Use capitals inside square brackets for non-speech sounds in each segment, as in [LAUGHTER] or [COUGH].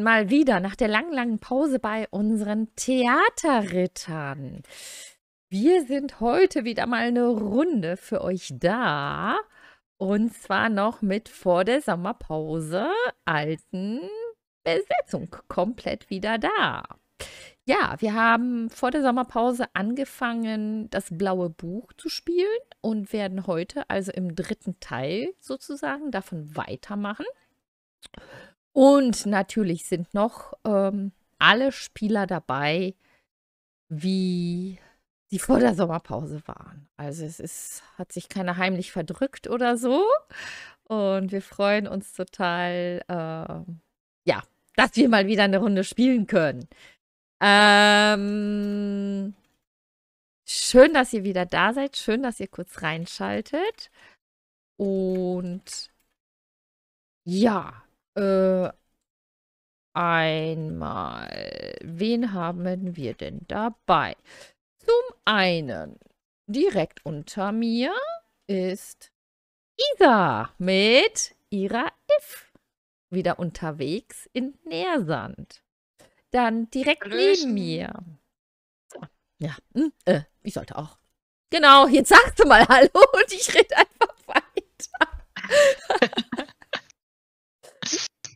Mal wieder nach der langen, langen Pause bei unseren Theaterrittern. Wir sind heute wieder mal eine Runde für euch da. Und zwar noch mit vor der Sommerpause alten Besetzung komplett wieder da. Ja, wir haben vor der Sommerpause angefangen, das blaue Buch zu spielen und werden heute, also im dritten Teil sozusagen, davon weitermachen. Und natürlich sind noch ähm, alle Spieler dabei, wie die vor der Sommerpause waren. Also es ist, hat sich keiner heimlich verdrückt oder so. Und wir freuen uns total, äh, ja, dass wir mal wieder eine Runde spielen können. Ähm, schön, dass ihr wieder da seid. Schön, dass ihr kurz reinschaltet. Und ja, äh, einmal, wen haben wir denn dabei? Zum einen, direkt unter mir ist Isa mit ihrer If. Wieder unterwegs in Nähersand. Dann direkt Hallöchen. neben mir. Ja, hm, äh, ich sollte auch. Genau, jetzt sagst du mal [LAUGHS] Hallo und ich rede einfach weiter.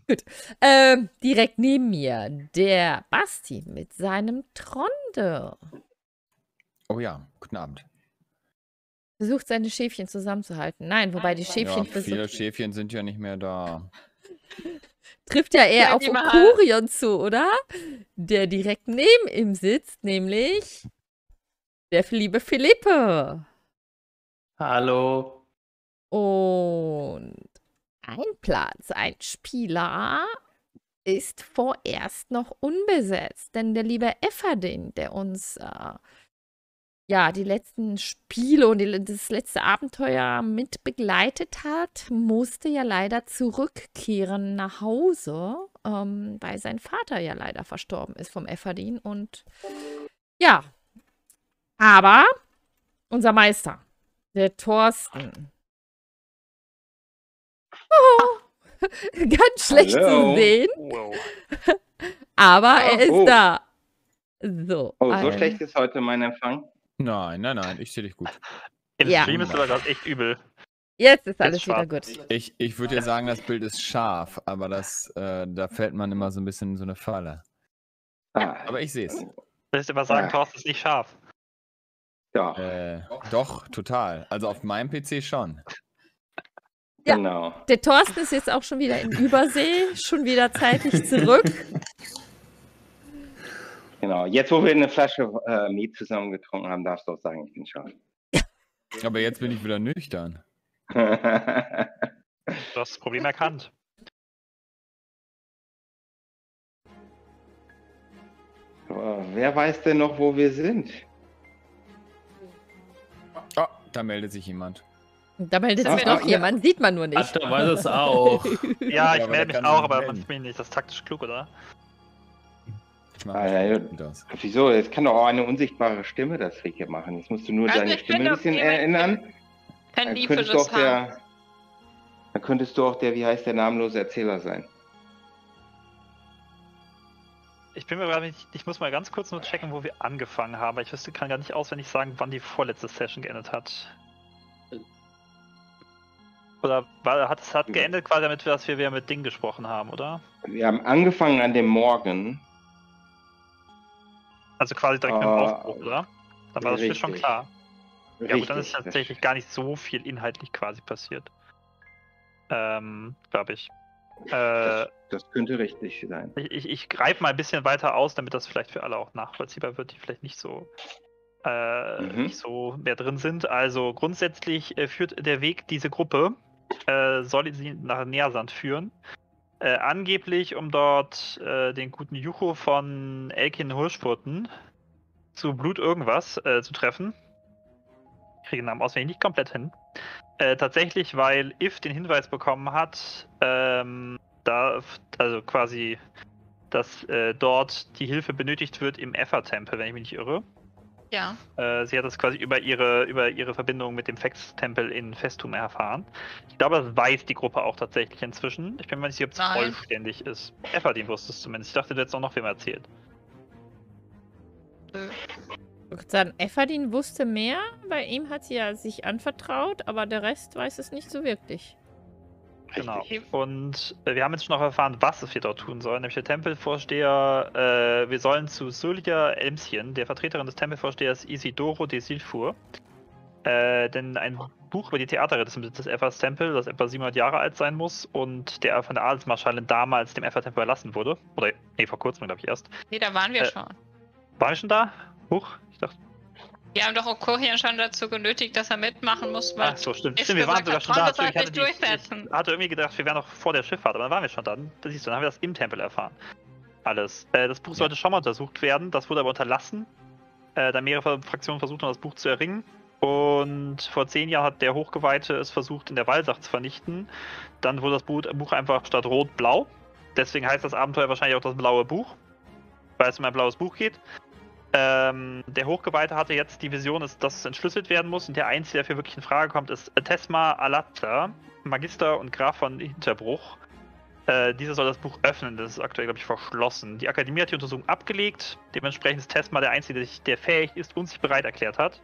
Gut. Ähm, direkt neben mir der Basti mit seinem Tronde. Oh ja, guten Abend. Versucht seine Schäfchen zusammenzuhalten. Nein, wobei die Schäfchen ja, Viele Schäfchen sind ja nicht mehr da. [LAUGHS] Trifft ja eher auf Okurion zu, oder? Der direkt neben ihm sitzt, nämlich der liebe Philippe. Hallo. Und ein Platz, ein Spieler ist vorerst noch unbesetzt, denn der liebe Efferdin, der uns äh, ja die letzten Spiele und die, das letzte Abenteuer mit begleitet hat, musste ja leider zurückkehren nach Hause, ähm, weil sein Vater ja leider verstorben ist vom Efferdin und ja, aber unser Meister, der Thorsten, Oh, [LAUGHS] ganz schlecht Hallo. zu sehen. Wow. [LAUGHS] Aber oh, er ist oh. da. So. Oh, so schlecht ist heute mein Empfang? Nein, nein, nein, ich sehe dich gut. Im ja. Stream ist aber gerade echt übel. Jetzt ist alles wieder gut. Ich, ich würde ja sagen, das Bild ist scharf, aber das, äh, da fällt man immer so ein bisschen in so eine Falle. Ah. Aber ich sehe es. Willst du aber sagen, ah. Thorsten ist nicht scharf? Ja. Äh, doch, total. Also auf meinem PC schon. Ja, genau. Der Thorsten ist jetzt auch schon wieder in Übersee, schon wieder zeitlich zurück. Genau, jetzt wo wir eine Flasche äh, Miet zusammen getrunken haben, darfst du auch sagen, ich bin scharf. Aber jetzt bin ich wieder nüchtern. du [LAUGHS] hast das Problem erkannt. Wer weiß denn noch, wo wir sind? Oh, da meldet sich jemand. Da meldet sich noch jemand, sieht man nur nicht. Ach, da weiß es auch. [LAUGHS] ja, ich melde mich auch, aber man sieht mich nicht. Das ist taktisch klug, oder? Ah, ja, das. Wieso? Es kann doch auch eine unsichtbare Stimme das hier machen. Jetzt musst du nur also deine Stimme ein bisschen erinnern. Kein dann könntest, du auch der, dann könntest du auch der, wie heißt der namenlose Erzähler sein. Ich bin mir gerade nicht, ich muss mal ganz kurz nur checken, wo wir angefangen haben. Ich wüsste, kann gar nicht auswendig sagen, wann die vorletzte Session geendet hat. Oder war, hat es hat geendet quasi damit, dass wir wieder mit Ding gesprochen haben, oder? Wir haben angefangen an dem Morgen. Also quasi direkt uh, mit dem ah, Aufbruch, oder? Dann war richtig. das schon klar. Richtig, ja gut, dann ist tatsächlich gar nicht so viel inhaltlich quasi passiert. Ähm, glaube ich. Äh, das, das, könnte richtig sein. Ich, ich, ich greife mal ein bisschen weiter aus, damit das vielleicht für alle auch nachvollziehbar wird, die vielleicht nicht so äh, mhm. nicht so mehr drin sind. Also grundsätzlich äh, führt der Weg diese Gruppe äh, soll sie nach Nähersand führen. Äh, angeblich, um dort äh, den guten Jucho von Elkin Hirschfurten zu Blut irgendwas äh, zu treffen. Ich kriege den Namen auswendig nicht komplett hin. Äh, tatsächlich, weil If den Hinweis bekommen hat, ähm, da, also quasi, dass dort die Hilfe benötigt wird im Effer-Tempel, wenn ich mich nicht irre. Ja. Äh, sie hat das quasi über ihre, über ihre Verbindung mit dem Fex-Tempel in Festum erfahren. Ich glaube, das weiß die Gruppe auch tatsächlich inzwischen. Ich bin mir nicht sicher, ob es vollständig ist. Everdeen wusste es zumindest. Ich dachte, du hättest auch noch wem erzählt. Nö. Dann Everdeen wusste mehr, bei ihm hat sie ja sich anvertraut, aber der Rest weiß es nicht so wirklich. Genau. Und äh, wir haben jetzt schon noch erfahren, was wir dort tun sollen. Nämlich der Tempelvorsteher, äh, wir sollen zu Sulja Elmschen, der Vertreterin des Tempelvorstehers Isidoro de Silfur, äh, denn ein Buch über die Theaterritte des Effers Tempel, das etwa 700 Jahre alt sein muss und der von der Adelsmarschallin damals dem Effer Tempel erlassen wurde. Oder, nee, vor kurzem, glaube ich, erst. Nee, da waren wir äh, schon. Waren wir schon da? Huch, ich dachte. Wir haben doch Okorian schon dazu genötigt, dass er mitmachen muss. Weil Ach so, stimmt. Stimmt, wir waren sogar schon da. Ich hatte, die, ich hatte irgendwie gedacht, wir wären noch vor der Schifffahrt, aber dann waren wir schon da. Das siehst du, dann haben wir das im Tempel erfahren. Alles. Äh, das Buch ja. sollte schon mal untersucht werden, das wurde aber unterlassen. Äh, da mehrere Fraktionen versucht haben, das Buch zu erringen. Und vor zehn Jahren hat der Hochgeweihte es versucht, in der Walsach zu vernichten. Dann wurde das Buch einfach statt rot-blau. Deswegen heißt das Abenteuer wahrscheinlich auch das blaue Buch, weil es um ein blaues Buch geht. Ähm, der Hochgeweihte hatte jetzt die Vision, dass das entschlüsselt werden muss und der Einzige, der für wirklich in Frage kommt, ist Tesma Alatta, Magister und Graf von Hinterbruch. Äh, dieser soll das Buch öffnen, das ist aktuell, glaube ich, verschlossen. Die Akademie hat die Untersuchung abgelegt, dementsprechend ist Tesma der Einzige, der, der fähig ist und sich bereit erklärt hat.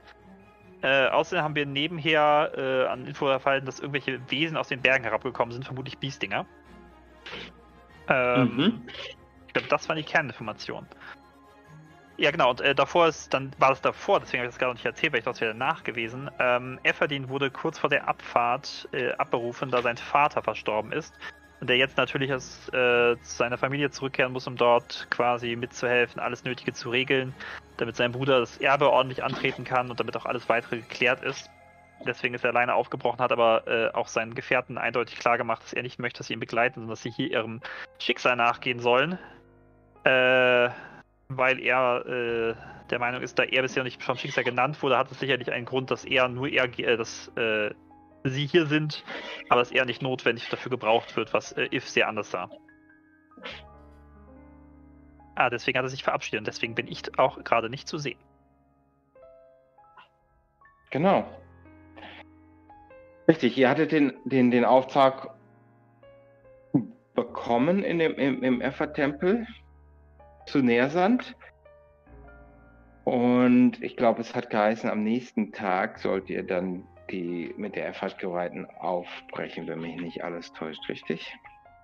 Äh, außerdem haben wir nebenher äh, an Info erfallen, dass irgendwelche Wesen aus den Bergen herabgekommen sind, vermutlich Biestinger. Ähm, mhm. Ich glaube, das war die Kerninformation. Ja, genau, und äh, davor ist, dann war das davor, deswegen habe ich das gar nicht erzählt, weil ich das wäre danach gewesen. Ähm, Eferdin wurde kurz vor der Abfahrt äh, abberufen, da sein Vater verstorben ist. Und der jetzt natürlich als, äh, zu seiner Familie zurückkehren muss, um dort quasi mitzuhelfen, alles Nötige zu regeln, damit sein Bruder das Erbe ordentlich antreten kann und damit auch alles weitere geklärt ist. Deswegen ist er alleine aufgebrochen, hat aber äh, auch seinen Gefährten eindeutig klargemacht, dass er nicht möchte, dass sie ihn begleiten, sondern dass sie hier ihrem Schicksal nachgehen sollen. Äh, weil er äh, der Meinung ist, da er bisher nicht vom Schicksal genannt wurde, hat es sicherlich einen Grund, dass er nur er, äh, dass äh, sie hier sind, aber dass er nicht notwendig dafür gebraucht wird, was äh, If sehr anders sah. Ah, deswegen hat er sich verabschiedet und deswegen bin ich auch gerade nicht zu sehen. Genau. Richtig, ihr hattet den, den, den Auftrag bekommen in dem, im, im Effer-Tempel zu Nähersand. Und ich glaube, es hat geheißen, am nächsten Tag sollt ihr dann die mit der Erfahrtgeweihten aufbrechen, wenn mich nicht alles täuscht, richtig?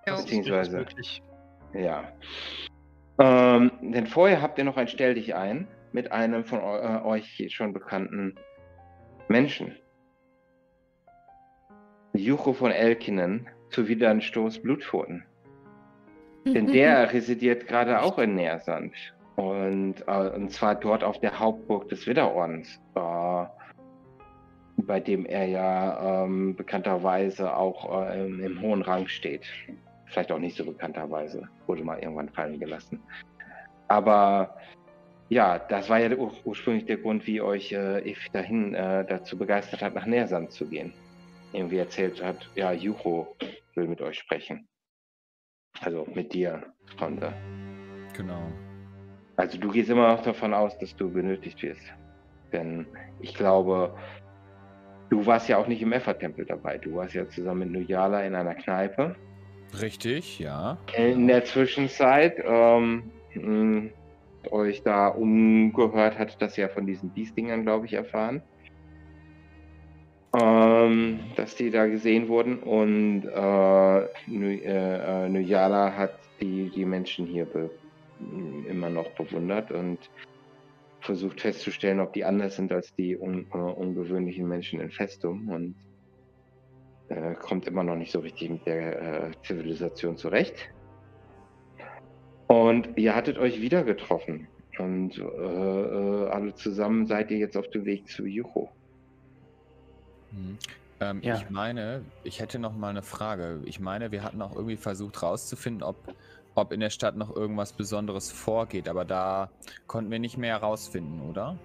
Ja, Beziehungsweise. Ja. Ähm, denn vorher habt ihr noch ein Stell dich ein mit einem von äh, euch schon bekannten Menschen. Jucho von Elkinen zu wieder ein Stoß Blutpfoten. Denn der residiert gerade auch in Nähersand. Und, äh, und zwar dort auf der Hauptburg des Widderordens, äh, bei dem er ja ähm, bekannterweise auch äh, im, im, hohen Rang steht. Vielleicht auch nicht so bekannterweise, wurde mal irgendwann fallen gelassen. Aber ja, das war ja ur ursprünglich der Grund, wie euch äh, Eve dahin äh, dazu begeistert hat, nach Nähersand zu gehen. Irgendwie erzählt hat, ja, Jucho will mit euch sprechen. Also mit dir, Honda. Genau. Also du gehst immer noch davon aus, dass du benötigt wirst. Denn ich glaube, du warst ja auch nicht im Effer-Tempel dabei. Du warst ja zusammen mit Nuyala in einer Kneipe. Richtig, ja. In der Zwischenzeit ähm, hm, euch da umgehört hat, das ja von diesen Biesdingern, glaube ich, erfahren ähm, dass die da gesehen wurden und äh, äh, Nuyala hat die, die Menschen hier immer noch bewundert und versucht festzustellen, ob die anders sind als die un, uh, ungewöhnlichen Menschen in Festum und äh, kommt immer noch nicht so richtig mit der äh, Zivilisation zurecht. Und ihr hattet euch wieder getroffen und äh, äh, alle zusammen seid ihr jetzt auf dem Weg zu Jucho. Mhm. Ähm, ja. Ich meine, ich hätte noch mal eine Frage. Ich meine, wir hatten auch irgendwie versucht herauszufinden, ob, ob in der Stadt noch irgendwas Besonderes vorgeht, aber da konnten wir nicht mehr herausfinden, oder?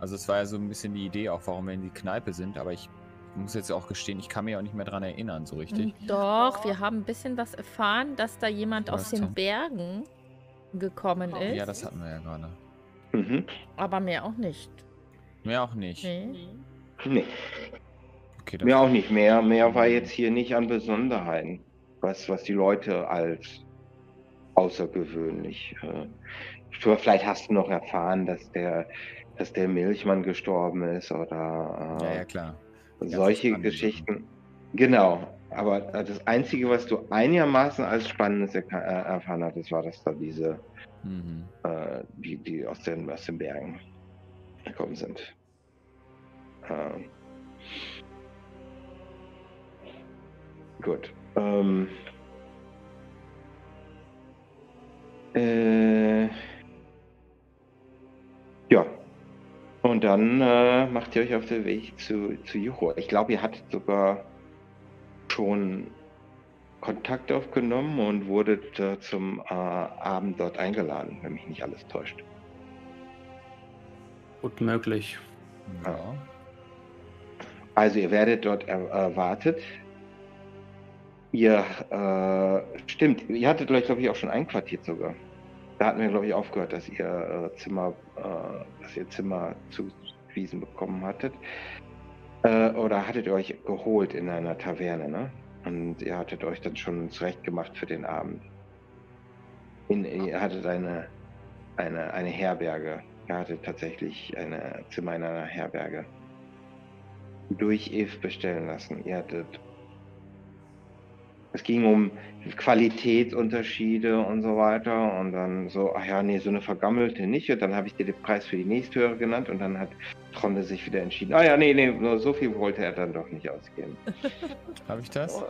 Also es war ja so ein bisschen die Idee auch, warum wir in die Kneipe sind, aber ich muss jetzt auch gestehen, ich kann mich auch nicht mehr daran erinnern, so richtig. Hm, doch, wir haben ein bisschen was erfahren, dass da jemand aus den Bergen gekommen ist. Ja, das hatten wir ja gerade. Mhm. Aber mehr auch nicht. Mehr auch nicht. Nee. nee. Okay, mehr auch nicht. Mehr, mehr war jetzt hier nicht an Besonderheiten, was, was die Leute als außergewöhnlich. Äh, vielleicht hast du noch erfahren, dass der, dass der Milchmann gestorben ist oder äh, ja, ja, klar. solche Geschichten. Genau. Aber das Einzige, was du einigermaßen als Spannendes er äh, erfahren hattest, war, dass da diese, mhm. äh, die, die aus den, aus den Bergen gekommen sind. Äh, gut. Ähm, äh, ja. Und dann äh, macht ihr euch auf den Weg zu, zu Jucho. Ich glaube, ihr hattet sogar schon Kontakt aufgenommen und wurdet äh, zum äh, Abend dort eingeladen, wenn mich nicht alles täuscht. Gut möglich. Ja. Also ihr werdet dort er erwartet. Ihr äh, stimmt, ihr hattet euch glaube ich auch schon einquartiert sogar. Da hatten wir glaube ich aufgehört, dass ihr äh, Zimmer, äh, dass ihr Zimmer zugewiesen bekommen hattet. Äh, oder hattet ihr euch geholt in einer Taverne, ne? Und ihr hattet euch dann schon zurechtgemacht für den Abend. In, ihr hattet eine, eine, eine Herberge. Ihr hattet tatsächlich ein Zimmer in einer Herberge durch Eve bestellen lassen. Ihr hattet es ging um Qualitätsunterschiede und so weiter. Und dann so, ach ja, nee, so eine vergammelte nicht. Und dann habe ich dir den Preis für die nächsthöhere genannt. Und dann hat Tronde sich wieder entschieden, ah ja, nee, nee, nur so viel wollte er dann doch nicht ausgeben. [LAUGHS] habe ich das?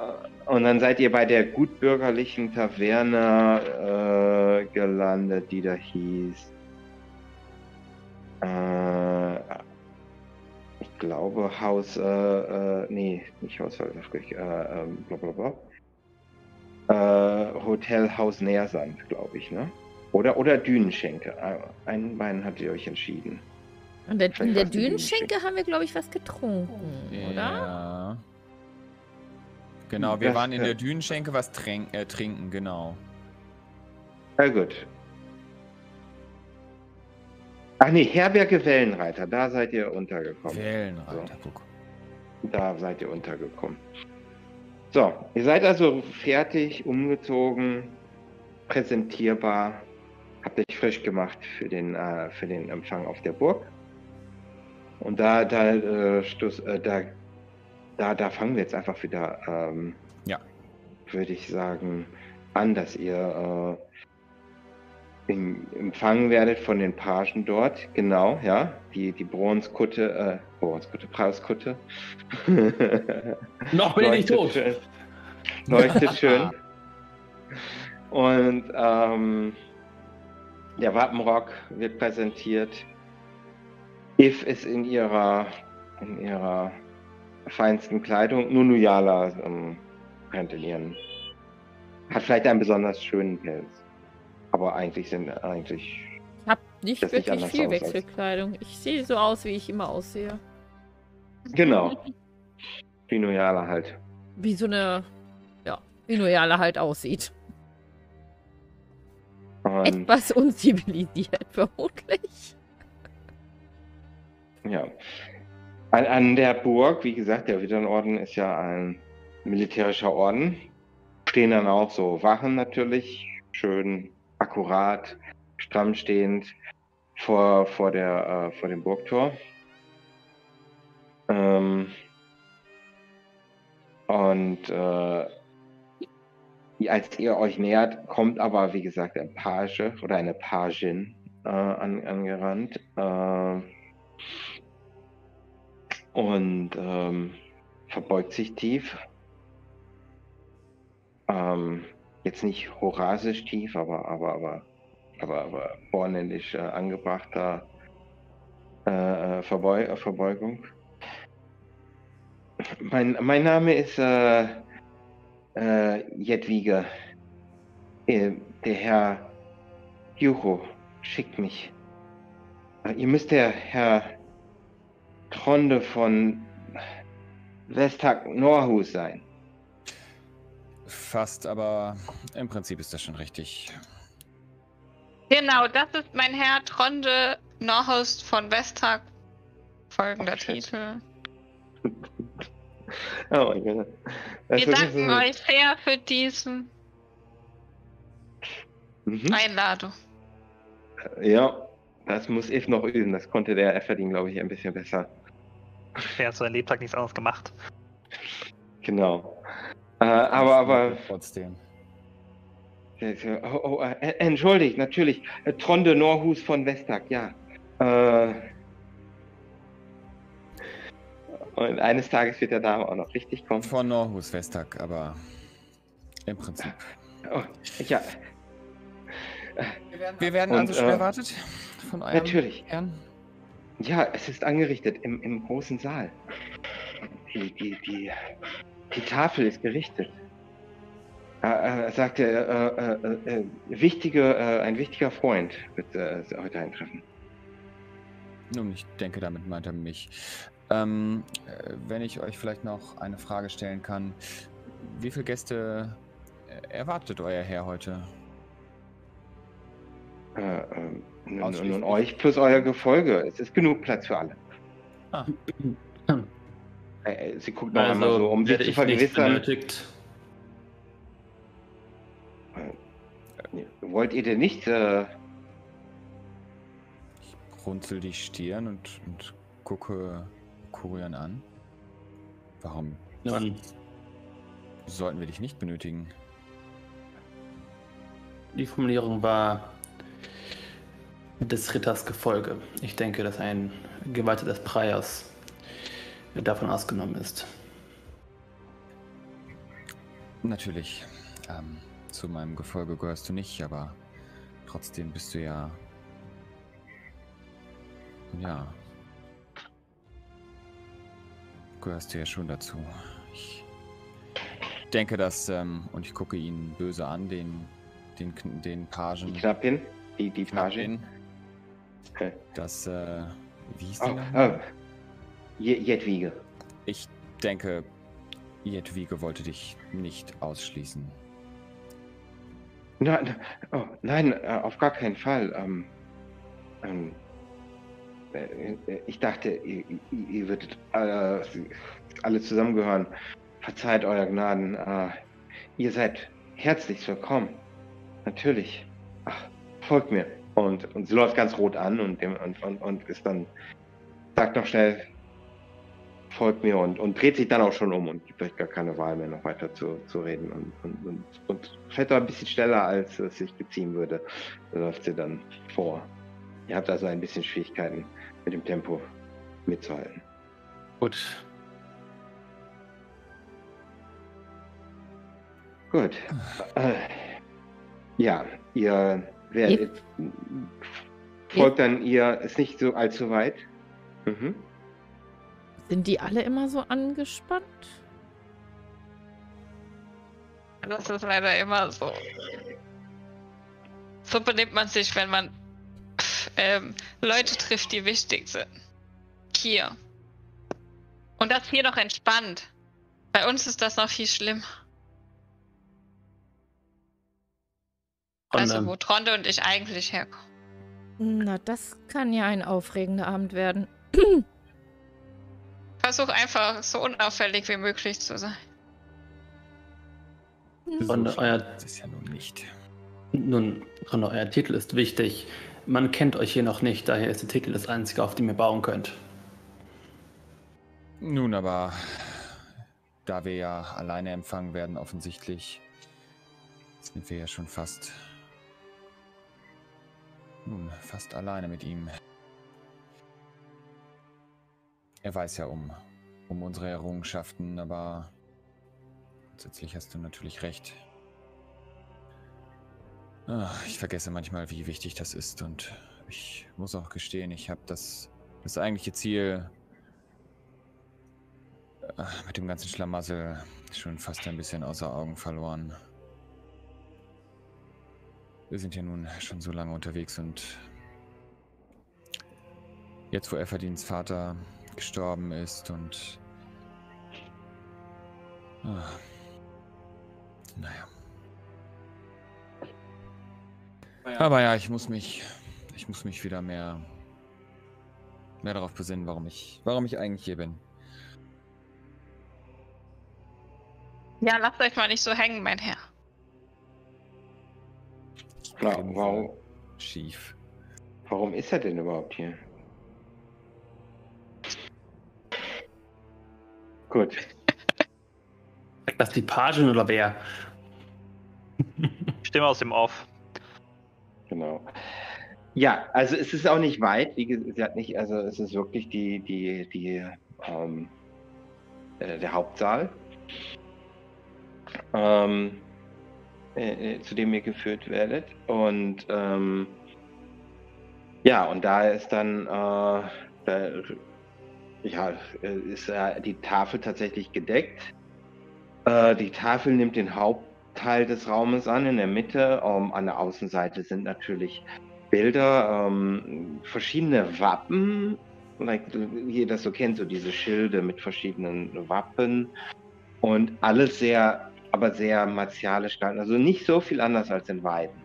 Und dann seid ihr bei der gutbürgerlichen Taverne äh, gelandet, die da hieß. Äh, ich glaube, Haus, äh, äh, nee, nicht Haus, äh, ähm, bla bla bla äh, Hotel Haus Nähersand, glaube ich, ne? Oder, oder Dünenschenke. Einen beiden habt ihr euch entschieden. Und der, in der Dünenschenke haben wir, glaube ich, was getrunken, ja. oder? Genau, wir das, waren in der Dünenschenke was tränk, äh, trinken, genau. Na gut. Ach nee, Herberge Wellenreiter, da seid ihr untergekommen. Wellenreiter, so. guck. Da seid ihr untergekommen. So, ihr seid also fertig, umgezogen, präsentierbar, habt euch frisch gemacht für den, äh, für den Empfang auf der Burg. Und da, da, äh, Stoß, äh, da, da, da fangen wir jetzt einfach wieder, ähm, ja. würde ich sagen, an, dass ihr äh, empfangen werdet von den Pagen dort. Genau, ja, die, die Bronzkutte, äh, Bronzkutte, Preiskutte. Noch bin ich nicht tot. Schön, leuchtet [LAUGHS] schön. Und ähm, der Wappenrock wird präsentiert. If ist in ihrer, in ihrer feinsten Kleidung. Nunuyala ähm, rennt in ihren. Hat vielleicht einen besonders schönen Pelz. Aber eigentlich sind eigentlich. Ich habe nicht wirklich nicht viel Wechselkleidung. Ich sehe so aus, wie ich immer aussehe. Genau. [LAUGHS] Wie Nuyala halt. Wie so eine. Ja, wie Nuyala halt aussieht. Und Etwas unzivilisiert, [LAUGHS] vermutlich. Ja. An, an, der Burg, wie gesagt, der Witternorden ist ja ein militärischer Orden. Stehen dann auch so Wachen natürlich, schön akkurat, stramm stehend vor, vor, der, äh, vor dem Burgtor. Ähm, und äh, als ihr euch nähert, kommt aber, wie gesagt, ein Page oder eine Pagin äh, an, angerannt. Äh, und ähm, verbeugt sich tief. Ähm, jetzt nicht horasisch tief, aber aber aber aber, aber vornehmlich äh, angebrachter äh, äh Verbeu Verbeugung. Mein, mein Name ist äh, äh, Jedwiger. Äh, der Herr Jucho schickt mich. Äh, ihr müsst der Herr Tronde von Westhag Norhus sein. Fast, aber im Prinzip ist das schon richtig. Genau, das ist mein Herr Tronde Norhost von Westtag. Folgender Titel. [LAUGHS] oh mein Gott. Wir danken euch sehr für diesen mhm. Einladung. Ja, das muss If noch üben. Das konnte der Efferding, glaube ich, ein bisschen besser. Er hat so ein Lebtag nichts anderes gemacht. Genau. Äh, aber, aber. Trotzdem. Oh, oh, äh, entschuldigt, natürlich. Äh, Tronde Norhus von Westag, ja. Äh, und eines Tages wird der Dame auch noch richtig kommen. Von Norhus Westag, aber im Prinzip. Oh, ja. Wir werden und, also schon äh, erwartet von eurem Natürlich. Herrn. Ja, es ist angerichtet im, im großen Saal. Die, die, die, die Tafel ist gerichtet. Er, sagte, äh, äh, äh, wichtige, äh, ein wichtiger Freund wird äh, heute eintreffen. Nun, ich denke, damit meint er mich. Ähm, äh, wenn ich euch vielleicht noch eine Frage stellen kann, wie viele Gäste erwartet euer Herr heute? nun, nun, euch plus euer Gefolge. Es ist genug Platz für alle. Ah. Sie guckt noch also, einmal so, um sich zu vergewissern. Wollt ihr denn nicht? Äh... Ich runzel die Stirn und, und gucke Kurian an. Warum? Nun. Sollten wir dich nicht benötigen? Die Formulierung war des Ritters Gefolge. Ich denke, dass ein Geweihter des Preiers davon ausgenommen ist. Natürlich. Ähm, zu meinem Gefolge gehörst du nicht, aber trotzdem bist du ja. Ja. Gehörst du ja schon dazu. Ich denke, dass, ähm, und ich gucke ihn böse an, den, den, den Pagen. Die Knappin? Die, die Pagen? Okay. Das, äh, wie hieß oh, die? Oh. Jedwige. Ich denke, Jedwige wollte dich nicht ausschließen. Nein, oh, nein, äh, auf gar keinen Fall. Ähm, ähm, äh, ich dachte, ihr, ihr würdet äh, alle zusammengehören. Verzeiht euer Gnaden. Äh, ihr seid herzlich willkommen. Natürlich. Ach, folgt mir. Und, und sie läuft ganz rot an und, dem, und, und, und ist dann, sagt noch schnell, folgt mir und, und dreht sich dann auch schon um und gibt euch gar keine Wahl mehr, noch weiter zu, zu reden. Und, und, und, und fährt da ein bisschen schneller, als es sich beziehen würde. Da läuft sie dann vor. Ihr habt also ein bisschen Schwierigkeiten mit dem Tempo mitzuhalten. Gut. Gut. Äh, ja, ihr werdet, folgt dann ihr, ist nicht so allzu weit. Mhm. Sind die alle immer so angespannt? Das ist leider immer so. So benimmt man sich, wenn man ähm, Leute trifft, die wichtig sind. Hier. Und das hier noch entspannt. Bei uns ist das noch viel schlimmer. Also, wo Tronde und ich eigentlich herkommen. Na, das kann ja ein aufregender Abend werden. [CLEARS THROAT] Versuch einfach so unauffällig wie möglich zu sein. Und euer, das ist ja nun nicht. Nun, und euer Titel ist wichtig. Man kennt euch hier noch nicht, daher ist der Titel das einzige, auf dem ihr bauen könnt. Nun, aber da wir ja alleine empfangen werden, offensichtlich, sind wir ja schon fast. Nun, fast alleine mit ihm. Er weiß ja um, um unsere Errungenschaften, aber grundsätzlich hast du natürlich recht. Ach, ich vergesse manchmal, wie wichtig das ist und ich muss auch gestehen, ich habe das, das eigentliche Ziel äh, mit dem ganzen Schlamassel schon fast ein bisschen außer Augen verloren. Wir sind ja nun schon so lange unterwegs und jetzt, wo Efferdins Vater gestorben ist und... Ah, naja. Aber ja, ich muss mich, ich muss mich wieder mehr mehr darauf besinnen, warum ich, warum ich eigentlich hier bin. Ja, lasst euch mal nicht so hängen, mein Herr. Klar, warum? Schief. Warum ist er denn überhaupt hier? Gut. Das die Pagen oder wer? Stimme aus dem Off. Genau. Ja, also es ist auch nicht weit, wie gesagt, nicht, also es ist wirklich die, die, die, ähm, äh, der Hauptsaal, ähm, äh, äh zu dem ihr geführt werdet. Und ähm, ja, und da ist dann, äh, da, ja, ist äh, die Tafel tatsächlich gedeckt. Äh, die Tafel nimmt den Hauptteil des Raumes an, in der Mitte. Um, an der Außenseite sind natürlich Bilder, ähm, verschiedene Wappen, like, wie ihr das so kennt, so diese Schilde mit verschiedenen Wappen. Und alles sehr, aber sehr martialisch. Also nicht so viel anders als in Weiden.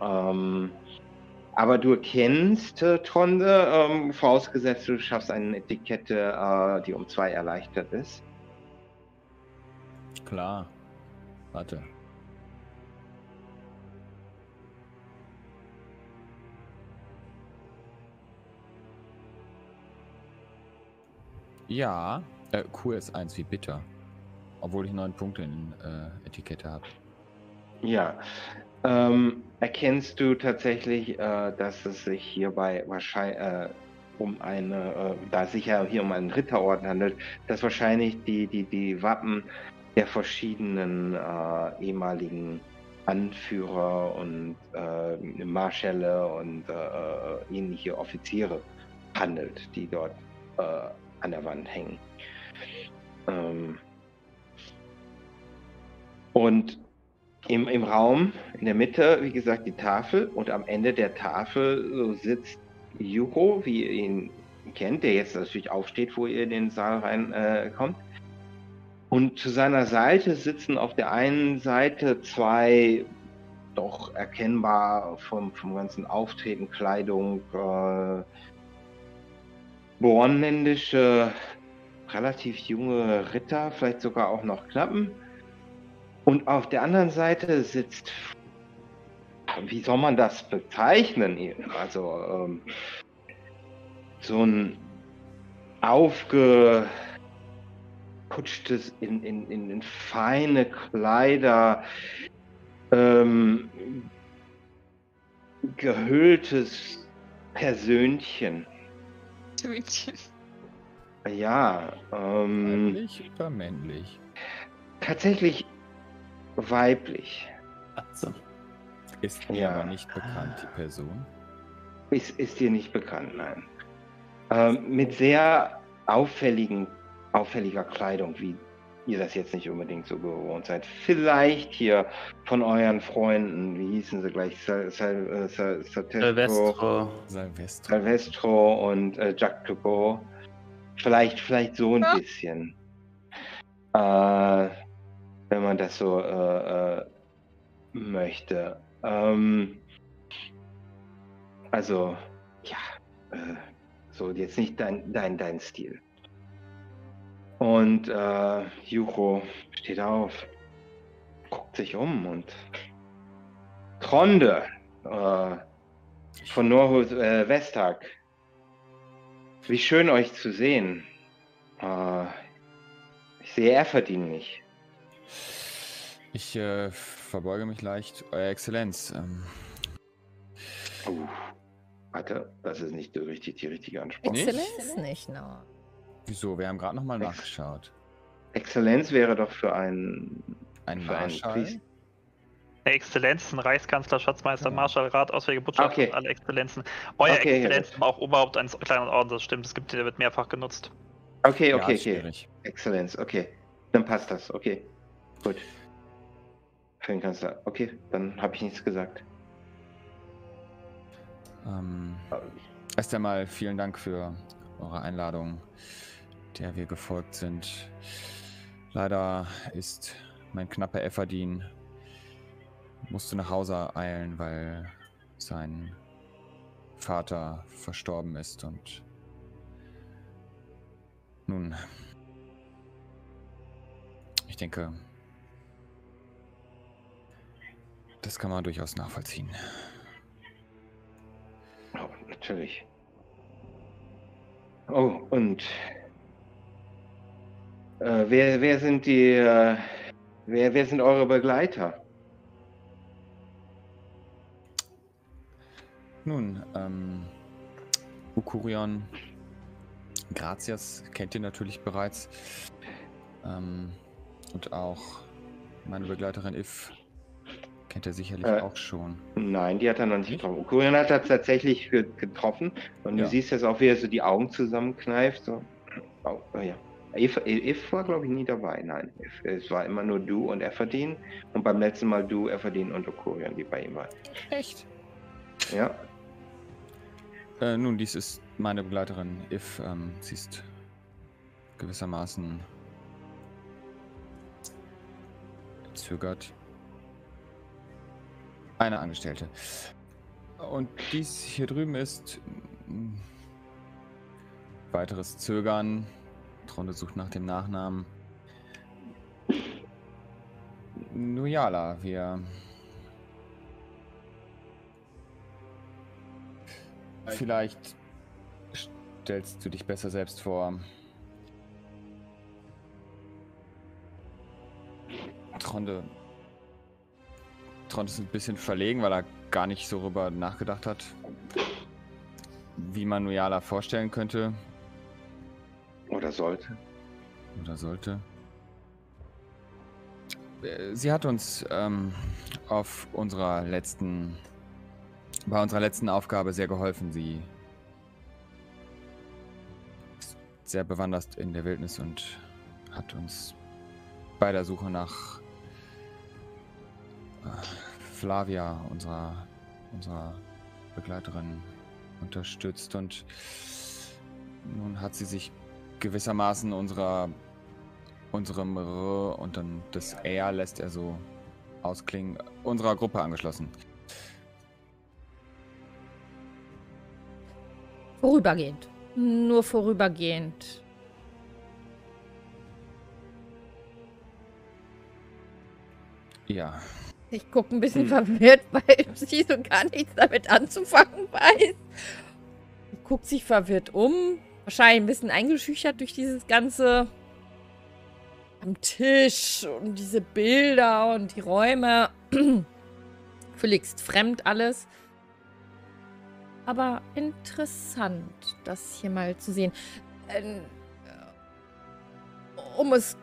Ähm, aber du erkennst äh, Tronde, ähm, vorausgesetzt du schaffst eine Etikette, äh, die um zwei erleichtert ist. Klar. Warte. Ja, äh, QS1 wie bitter. Obwohl ich neun Punkte in äh, Etikette habe. Ja, ähm, erkennst du tatsächlich, äh, dass es sich hierbei wahrscheinlich äh, um eine, äh, da es sich ja hier um einen Ritterorden handelt, dass wahrscheinlich die, die, die Wappen der verschiedenen äh, ehemaligen Anführer und äh, Marschälle und äh, ähnliche Offiziere handelt, die dort an der Wand hängen. Ähm, und im, im Raum, in der Mitte, wie gesagt, die Tafel und am Ende der Tafel so sitzt Yuko, wie ihr ihn kennt, der jetzt natürlich aufsteht, wo ihr in den Saal reinkommt. Äh, und zu seiner Seite sitzen auf der einen Seite zwei doch erkennbar vom, vom ganzen Auftreten, Kleidung, äh, bornländische, relativ junge Ritter, vielleicht sogar auch noch Knappen. Und auf der anderen Seite sitzt, wie soll man das bezeichnen? Also ähm, so ein aufgeputschtes, in, in, in, in feine Kleider, ähm, gehülltes Persönchen. Persönchen. Ja, ähm. Männlich oder männlich? Tatsächlich weiblich. Also. Ist mir ja. aber nicht bekannt, die Person. Ist, ist dir nicht bekannt, nein. Ähm, mit sehr auffälligen, auffälliger Kleidung, wie ihr das jetzt nicht unbedingt so gewohnt seid. Vielleicht hier von euren Freunden, wie hießen sie gleich? Sal, Sal, äh, Sal, Salvestro, Salvestro. Salvestro und äh, Jacques Clouseau. Vielleicht, vielleicht so ein ja. bisschen. Äh, wenn man das so äh, äh, möchte. Ähm, also, ja, äh, so jetzt nicht dein, dein, dein Stil. Und äh, Jucho steht auf, guckt sich um und Tronde äh, von Norhus äh, Westtag. Wie schön euch zu sehen. Äh, ich sehe, er verdient mich. Ich äh, verbeuge mich leicht, Euer Exzellenz. Ähm. Oh, warte, das ist nicht richtig die richtige Ansprache. Exzellenz nicht, no. Wieso? Wir haben gerade nochmal nachgeschaut. Exzellenz wäre doch für einen. Ein für Marschall? Exzellenz, ein Reichskanzler, Schatzmeister, ja. Marschallrat, Auswärtige Botschaft okay. alle Exzellenzen. Euer okay, Exzellenz, ja, auch Oberhaupt eines kleinen Ordens, das stimmt, es gibt, der wird mehrfach genutzt. Okay, okay, ja, okay. Exzellenz, okay. Dann passt das, okay. Gut. Für den Kanzler. Okay, dann habe ich nichts gesagt. Ähm, erst einmal vielen Dank für eure Einladung, der wir gefolgt sind. Leider ist mein knapper Efferdin musste nach Hause eilen, weil sein Vater verstorben ist und Nun, ich denke, das kann man durchaus nachvollziehen. Oh, natürlich. Oh, und äh, wer, wer sind die, äh, wer, wer sind eure Begleiter? Nun, ähm, Ukurion, Gratias kennt ihr natürlich bereits. Ähm, und auch meine Begleiterin If kennt er sicherlich äh, auch schon. Nein, die hat er noch nicht getroffen. Ukurion hat er tatsächlich getroffen und ja. du siehst jetzt auch, wie er so die Augen zusammenkneift. So. Oh, oh ja. If, If war, glaube ich, nie dabei. Nein, If, es war immer nur du und Everdeen. Und beim letzten Mal du, Everdeen und Okurion, die bei ihm waren. Echt? Ja. Äh, nun, dies ist meine Begleiterin If. Ähm, sie ist gewissermaßen zögert. Eine Angestellte. Und dies hier drüben ist mm, weiteres Zögern. Tronde sucht nach dem Nachnamen. Nuyala, wir. Vielleicht stellst du dich besser selbst vor. Tronde. Tronde ist ein bisschen verlegen, weil er gar nicht so darüber nachgedacht hat, wie man Nuyala vorstellen könnte. Oder sollte. Oder sollte. Sie hat uns ähm, auf unserer letzten, bei unserer letzten Aufgabe sehr geholfen. Sie ist sehr bewandert in der Wildnis und hat uns bei der Suche nach Flavia, unserer, unserer Begleiterin, unterstützt und nun hat sie sich gewissermaßen unserer unserem R und dann das R lässt er so ausklingen, unserer Gruppe angeschlossen. Vorübergehend. Nur vorübergehend. Ja. Ich gucke ein bisschen hm. verwirrt, [LAUGHS] weil sie so gar nichts damit anzufangen weiß. Guckt sich verwirrt um. Wahrscheinlich ein bisschen eingeschüchtert durch dieses ganze am Tisch und diese Bilder und die Räume. [CLEARS THROAT] Völlig fremd alles. Aber interessant, das hier mal zu sehen. Ähm, um es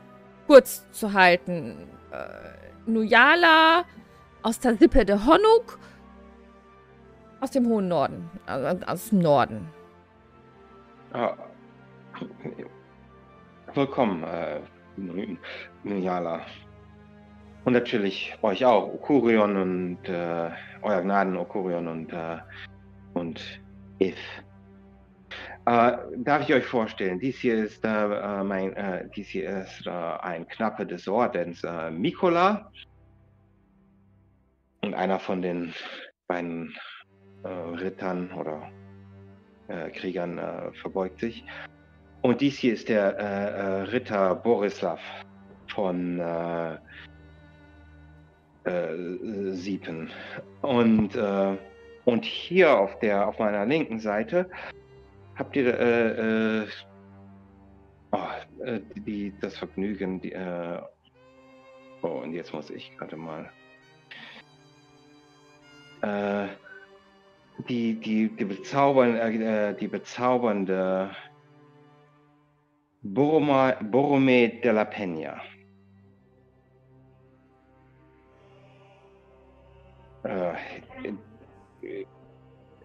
kurz zu halten. Äh, Nuyala aus der Sippe de Honuk. Aus dem hohen Norden. Also aus dem Norden. Ah, willkommen, äh, Nuyala. Und natürlich euch auch, Okurion und äh, euer Gnaden, Okurion und, äh, und If. Äh, darf ich euch vorstellen, dies hier ist, äh, mein, äh, dies hier ist äh, ein Knappe des Ordens, äh, Mikola. Und einer von den beiden äh, Rittern oder Kriegern verbeugt sich. Und dies hier ist der äh, äh, Ritter Borislav von äh, äh, Siepen. Und, äh, und hier auf, der, auf meiner linken Seite habt ihr äh, oh, die, das Vergnügen, die, oh, und jetzt muss ich gerade mal. die, die, die, bezaubern, die bezaubernde Borome, Borome de la Peña.